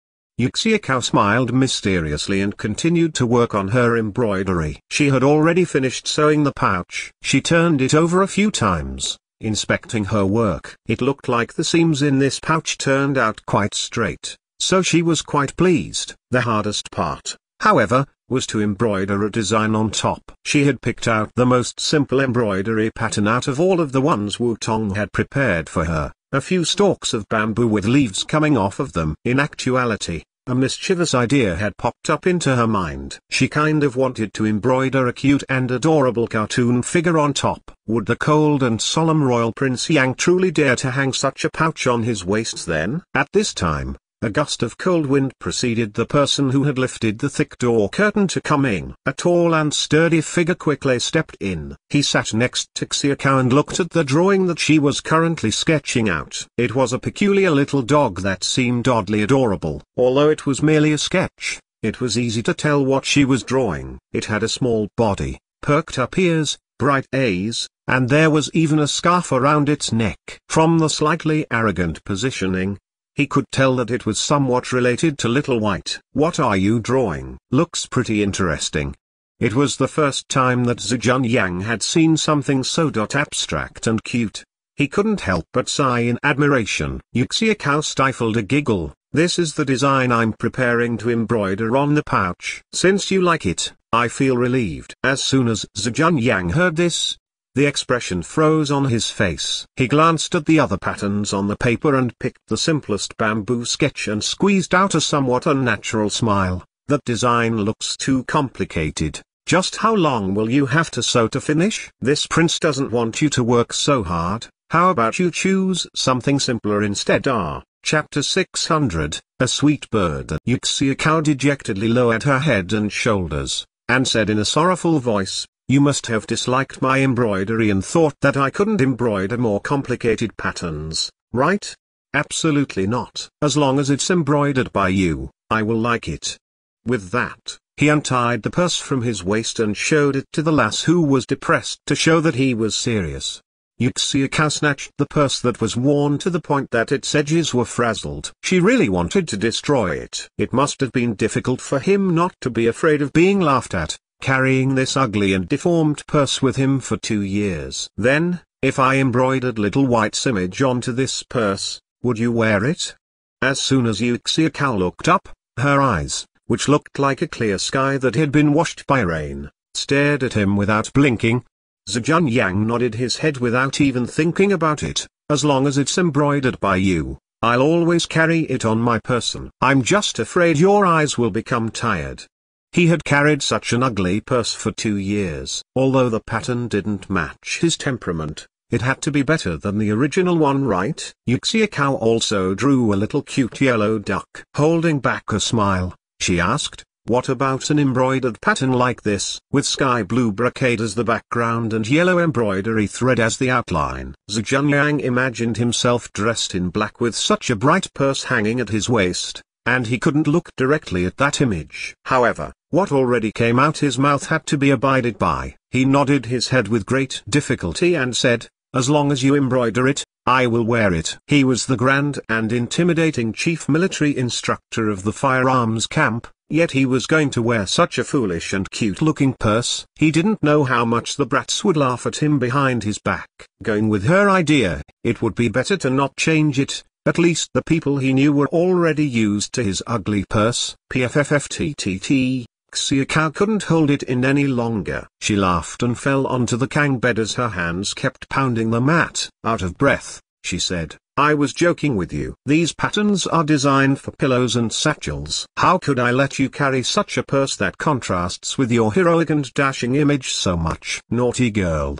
Yu Xiaocao smiled mysteriously and continued to work on her embroidery. She had already finished sewing the pouch. She turned it over a few times, inspecting her work. It looked like the seams in this pouch turned out quite straight, so she was quite pleased. The hardest part, however, was to embroider a design on top. She had picked out the most simple embroidery pattern out of all of the ones Wu Tong had prepared for her, a few stalks of bamboo with leaves coming off of them. In actuality, a mischievous idea had popped up into her mind. She kind of wanted to embroider a cute and adorable cartoon figure on top. Would the cold and solemn royal Prince Yang truly dare to hang such a pouch on his waist then? At this time, a gust of cold wind preceded the person who had lifted the thick door curtain to come in. A tall and sturdy figure quickly stepped in. He sat next to Xiaocao and looked at the drawing that she was currently sketching out. It was a peculiar little dog that seemed oddly adorable. Although it was merely a sketch, it was easy to tell what she was drawing. It had a small body, perked up ears, bright eyes, and there was even a scarf around its neck. From the slightly arrogant positioning, he could tell that it was somewhat related to Little White. What are you drawing? Looks pretty interesting. It was the first time that Zhu Junyang had seen something so abstract and cute. He couldn't help but sigh in admiration. Yu Xiaocao stifled a giggle. This is the design I'm preparing to embroider on the pouch. Since you like it, I feel relieved. As soon as Zhu Junyang heard this, the expression froze on his face. He glanced at the other patterns on the paper and picked the simplest bamboo sketch and squeezed out a somewhat unnatural smile. That design looks too complicated. Just how long will you have to sew to finish? This prince doesn't want you to work so hard. How about you choose something simpler instead? Ah. Chapter 600, A Sweet Bird Yu Xiaocao dejectedly lowered her head and shoulders, and said in a sorrowful voice, you must have disliked my embroidery and thought that I couldn't embroider more complicated patterns, right? Absolutely not. As long as it's embroidered by you, I will like it. With that, he untied the purse from his waist and showed it to the lass who was depressed to show that he was serious. Yu Xiaocao snatched the purse that was worn to the point that its edges were frazzled. She really wanted to destroy it. It must have been difficult for him not to be afraid of being laughed at carrying this ugly and deformed purse with him for two years. Then, if I embroidered Little White's image onto this purse, would you wear it? As soon as Yu Xiaocao looked up, her eyes, which looked like a clear sky that had been washed by rain, stared at him without blinking. Zhu Junyang nodded his head without even thinking about it, as long as it's embroidered by you, I'll always carry it on my person. I'm just afraid your eyes will become tired. He had carried such an ugly purse for two years. Although the pattern didn't match his temperament, it had to be better than the original one right? Yu Xiaocao also drew a little cute yellow duck. Holding back a smile, she asked, what about an embroidered pattern like this, with sky blue brocade as the background and yellow embroidery thread as the outline? Zhu Junyang imagined himself dressed in black with such a bright purse hanging at his waist, and he couldn't look directly at that image. However, what already came out his mouth had to be abided by. He nodded his head with great difficulty and said, as long as you embroider it, I will wear it. He was the grand and intimidating chief military instructor of the firearms camp, yet he was going to wear such a foolish and cute-looking purse. He didn't know how much the brats would laugh at him behind his back. Going with her idea, it would be better to not change it, at least the people he knew were already used to his ugly purse. PFFFTTT, Xiaocao couldn't hold it in any longer. She laughed and fell onto the kang bed as her hands kept pounding the mat. Out of breath, she said. I was joking with you. These patterns are designed for pillows and satchels. How could I let you carry such a purse that contrasts with your heroic and dashing image so much? Naughty girl.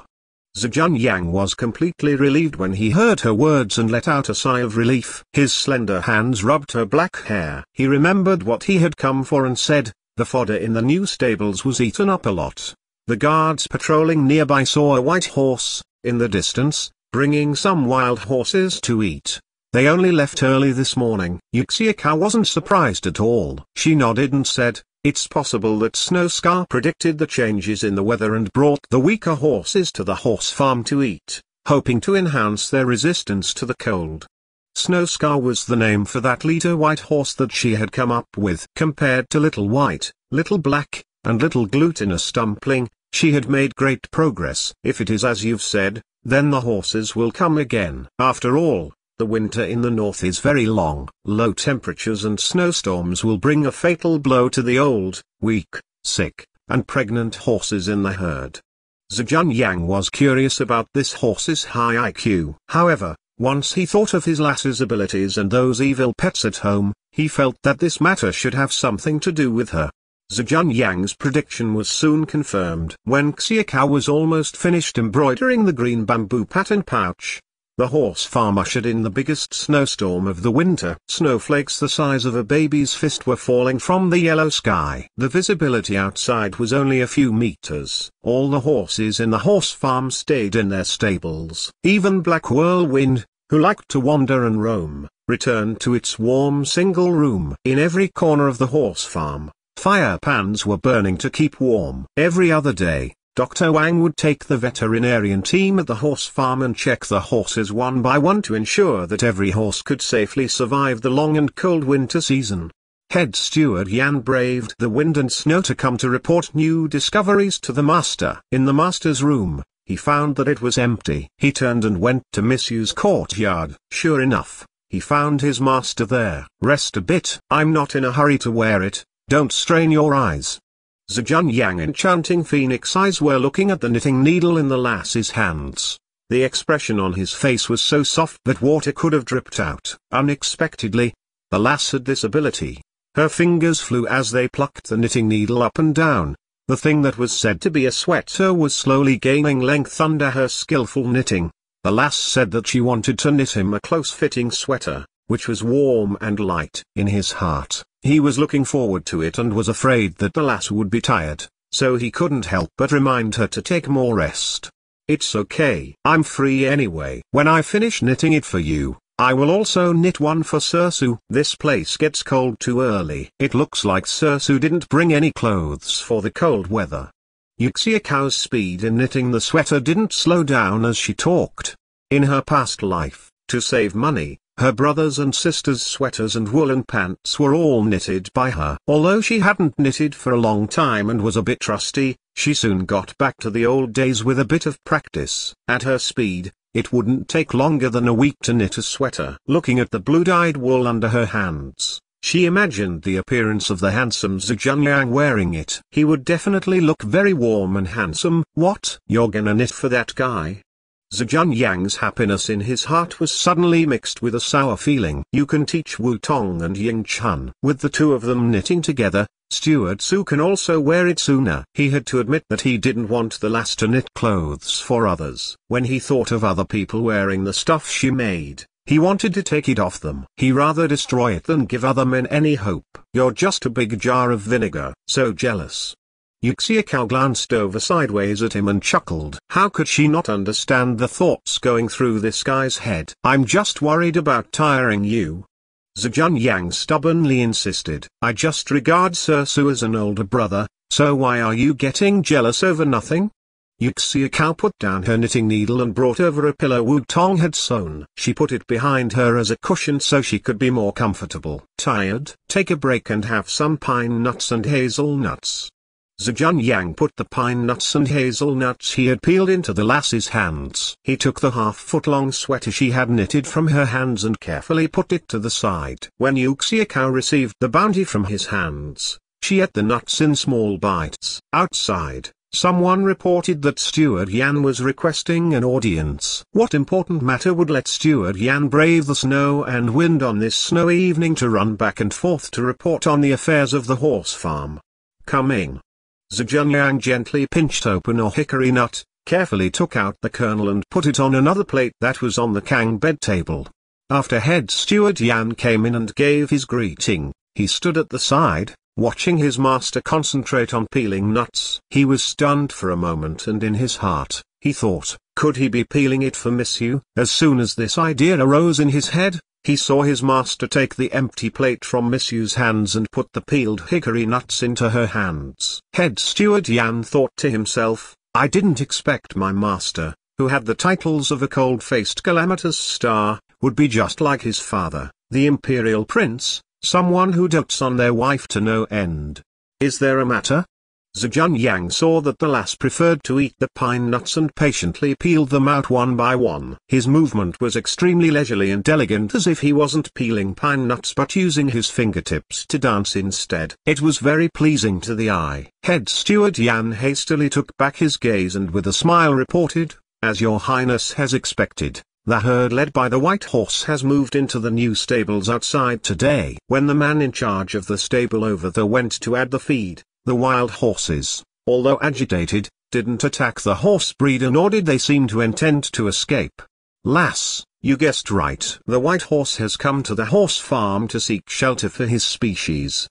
Zhu Junyang was completely relieved when he heard her words and let out a sigh of relief. His slender hands rubbed her black hair. He remembered what he had come for and said, the fodder in the new stables was eaten up a lot. The guards patrolling nearby saw a white horse, in the distance, bringing some wild horses to eat. They only left early this morning. Yu Xiaocao wasn't surprised at all. She nodded and said, it's possible that Snowscar predicted the changes in the weather and brought the weaker horses to the horse farm to eat, hoping to enhance their resistance to the cold. Snowscar was the name for that liter white horse that she had come up with. Compared to Little White, Little Black, and Little Glutinous Dumpling, she had made great progress. If it is as you've said, then the horses will come again. After all, the winter in the north is very long. Low temperatures and snowstorms will bring a fatal blow to the old, weak, sick, and pregnant horses in the herd. Zhu Junyang was curious about this horse's high IQ. However, once he thought of his lass's abilities and those evil pets at home, he felt that this matter should have something to do with her. Zhu Junyang's prediction was soon confirmed. When Xiaocao was almost finished embroidering the green bamboo pattern pouch, the horse farm ushered in the biggest snowstorm of the winter. Snowflakes the size of a baby's fist were falling from the yellow sky. The visibility outside was only a few meters. All the horses in the horse farm stayed in their stables. Even Black Whirlwind, who liked to wander and roam, returned to its warm single room. In every corner of the horse farm, fire pans were burning to keep warm. Every other day, Dr. Wang would take the veterinarian team at the horse farm and check the horses one by one to ensure that every horse could safely survive the long and cold winter season. Head steward Yan braved the wind and snow to come to report new discoveries to the master. In the master's room, he found that it was empty. He turned and went to Miss Yu's courtyard. Sure enough, he found his master there. Rest a bit. I'm not in a hurry to wear it, don't strain your eyes. Zhu Junyang enchanting phoenix eyes were looking at the knitting needle in the lass's hands. The expression on his face was so soft that water could have dripped out. Unexpectedly, the lass had this ability. Her fingers flew as they plucked the knitting needle up and down. The thing that was said to be a sweater was slowly gaining length under her skillful knitting. The lass said that she wanted to knit him a close-fitting sweater, which was warm and light. In his heart, he was looking forward to it and was afraid that the lass would be tired, so he couldn't help but remind her to take more rest. It's okay. I'm free anyway. When I finish knitting it for you, I will also knit one for Sursu. This place gets cold too early. It looks like Sursu didn't bring any clothes for the cold weather. Yu Xiaocao's speed in knitting the sweater didn't slow down as she talked. In her past life, to save money, her brothers and sisters' sweaters and woolen pants were all knitted by her. Although she hadn't knitted for a long time and was a bit rusty, she soon got back to the old days with a bit of practice. At her speed, it wouldn't take longer than a week to knit a sweater. Looking at the blue-dyed wool under her hands, she imagined the appearance of the handsome Zhu Junyang wearing it. He would definitely look very warm and handsome. What? You're gonna knit for that guy? Zhu Junyang's happiness in his heart was suddenly mixed with a sour feeling. You can teach Wu Tong and Ying Chun. With the two of them knitting together, Steward Su can also wear it sooner. He had to admit that he didn't want the last to knit clothes for others. When he thought of other people wearing the stuff she made, he wanted to take it off them. He rather destroy it than give other men any hope. You're just a big jar of vinegar. So jealous. Yu Xiaocao glanced over sideways at him and chuckled. How could she not understand the thoughts going through this guy's head? I'm just worried about tiring you. Zhu Junyang stubbornly insisted. I just regard Sursu as an older brother, so why are you getting jealous over nothing? Yu Xiaocao put down her knitting needle and brought over a pillow Wu Tong had sewn. She put it behind her as a cushion so she could be more comfortable. Tired? Take a break and have some pine nuts and hazelnuts. Zhu Junyang put the pine nuts and hazelnuts he had peeled into the lass's hands. He took the half-foot-long sweater she had knitted from her hands and carefully put it to the side. When Yu Xiaocao received the bounty from his hands, she ate the nuts in small bites. Outside, someone reported that Steward Yan was requesting an audience. What important matter would let Steward Yan brave the snow and wind on this snowy evening to run back and forth to report on the affairs of the horse farm? Coming. Zhu Junyang gently pinched open a hickory nut, carefully took out the kernel and put it on another plate that was on the Kang bed table. After head steward Yan came in and gave his greeting, he stood at the side, watching his master concentrate on peeling nuts. He was stunned for a moment and in his heart, he thought, could he be peeling it for Miss Yu? As soon as this idea arose in his head, he saw his master take the empty plate from Miss Yu's hands and put the peeled hickory nuts into her hands. Head steward Yan thought to himself, I didn't expect my master, who had the titles of a cold-faced calamitous star, would be just like his father, the imperial prince, someone who dotes on their wife to no end. Is there a matter? Zhu Junyang saw that the lass preferred to eat the pine nuts and patiently peeled them out one by one. His movement was extremely leisurely and elegant as if he wasn't peeling pine nuts but using his fingertips to dance instead. It was very pleasing to the eye. Head steward Yan hastily took back his gaze and with a smile reported, as your highness has expected, the herd led by the white horse has moved into the new stables outside today. When the man in charge of the stable over there went to add the feed, the wild horses, although agitated, didn't attack the horse breeder nor did they seem to intend to escape. Lass, you guessed right. The white horse has come to the horse farm to seek shelter for his species.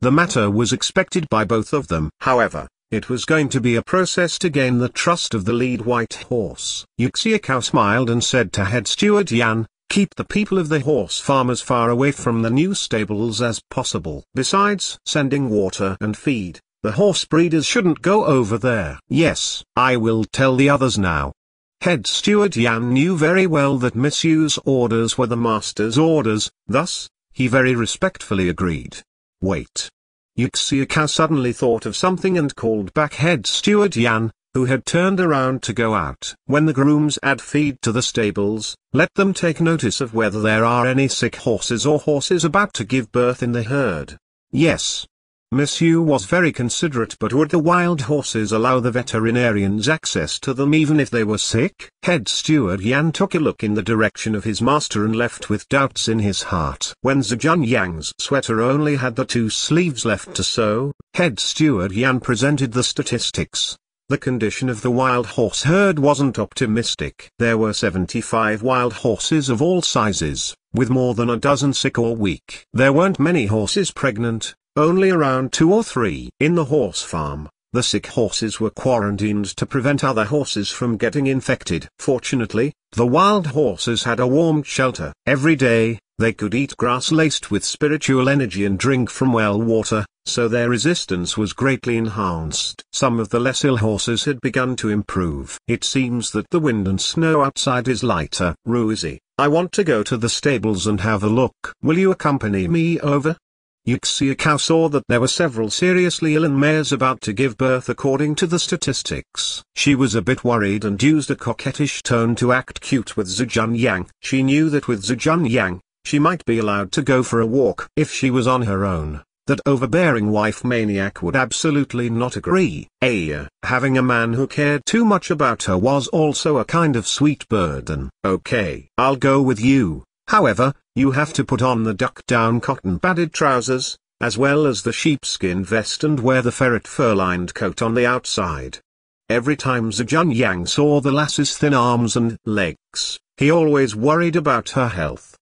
The matter was expected by both of them. However, it was going to be a process to gain the trust of the lead white horse. Yu Xiaocao smiled and said to head steward Yan, keep the people of the horse farm as far away from the new stables as possible. Besides sending water and feed, the horse breeders shouldn't go over there. Yes, I will tell the others now. Head steward Yan knew very well that Miss Yu's orders were the master's orders, thus, he very respectfully agreed. Wait. Yu Xiaocao suddenly thought of something and called back head steward Yan, who had turned around to go out. When the grooms add feed to the stables, let them take notice of whether there are any sick horses or horses about to give birth in the herd. Yes. Miss Yu was very considerate but would the wild horses allow the veterinarians access to them even if they were sick? Head steward Yan took a look in the direction of his master and left with doubts in his heart. When Zhu Junyang's sweater only had the two sleeves left to sew, head steward Yan presented the statistics. The condition of the wild horse herd wasn't optimistic. There were 75 wild horses of all sizes, with more than a dozen sick or weak. There weren't many horses pregnant, only around two or three. In the horse farm, the sick horses were quarantined to prevent other horses from getting infected. Fortunately, the wild horses had a warm shelter. Every day, they could eat grass laced with spiritual energy and drink from well water, so their resistance was greatly enhanced. Some of the less ill horses had begun to improve. It seems that the wind and snow outside is lighter. Ruizy, I want to go to the stables and have a look. Will you accompany me over? Yu Xiaocao saw that there were several seriously ill and mares about to give birth according to the statistics. She was a bit worried and used a coquettish tone to act cute with Zhu Junyang. She knew that with Zhu Junyang, she might be allowed to go for a walk if she was on her own. That overbearing wife maniac would absolutely not agree. Aya, having a man who cared too much about her was also a kind of sweet burden. Okay, I'll go with you. However, you have to put on the duck-down cotton padded trousers, as well as the sheepskin vest and wear the ferret fur-lined coat on the outside. Every time Zhu Junyang saw the lass's thin arms and legs, he always worried about her health.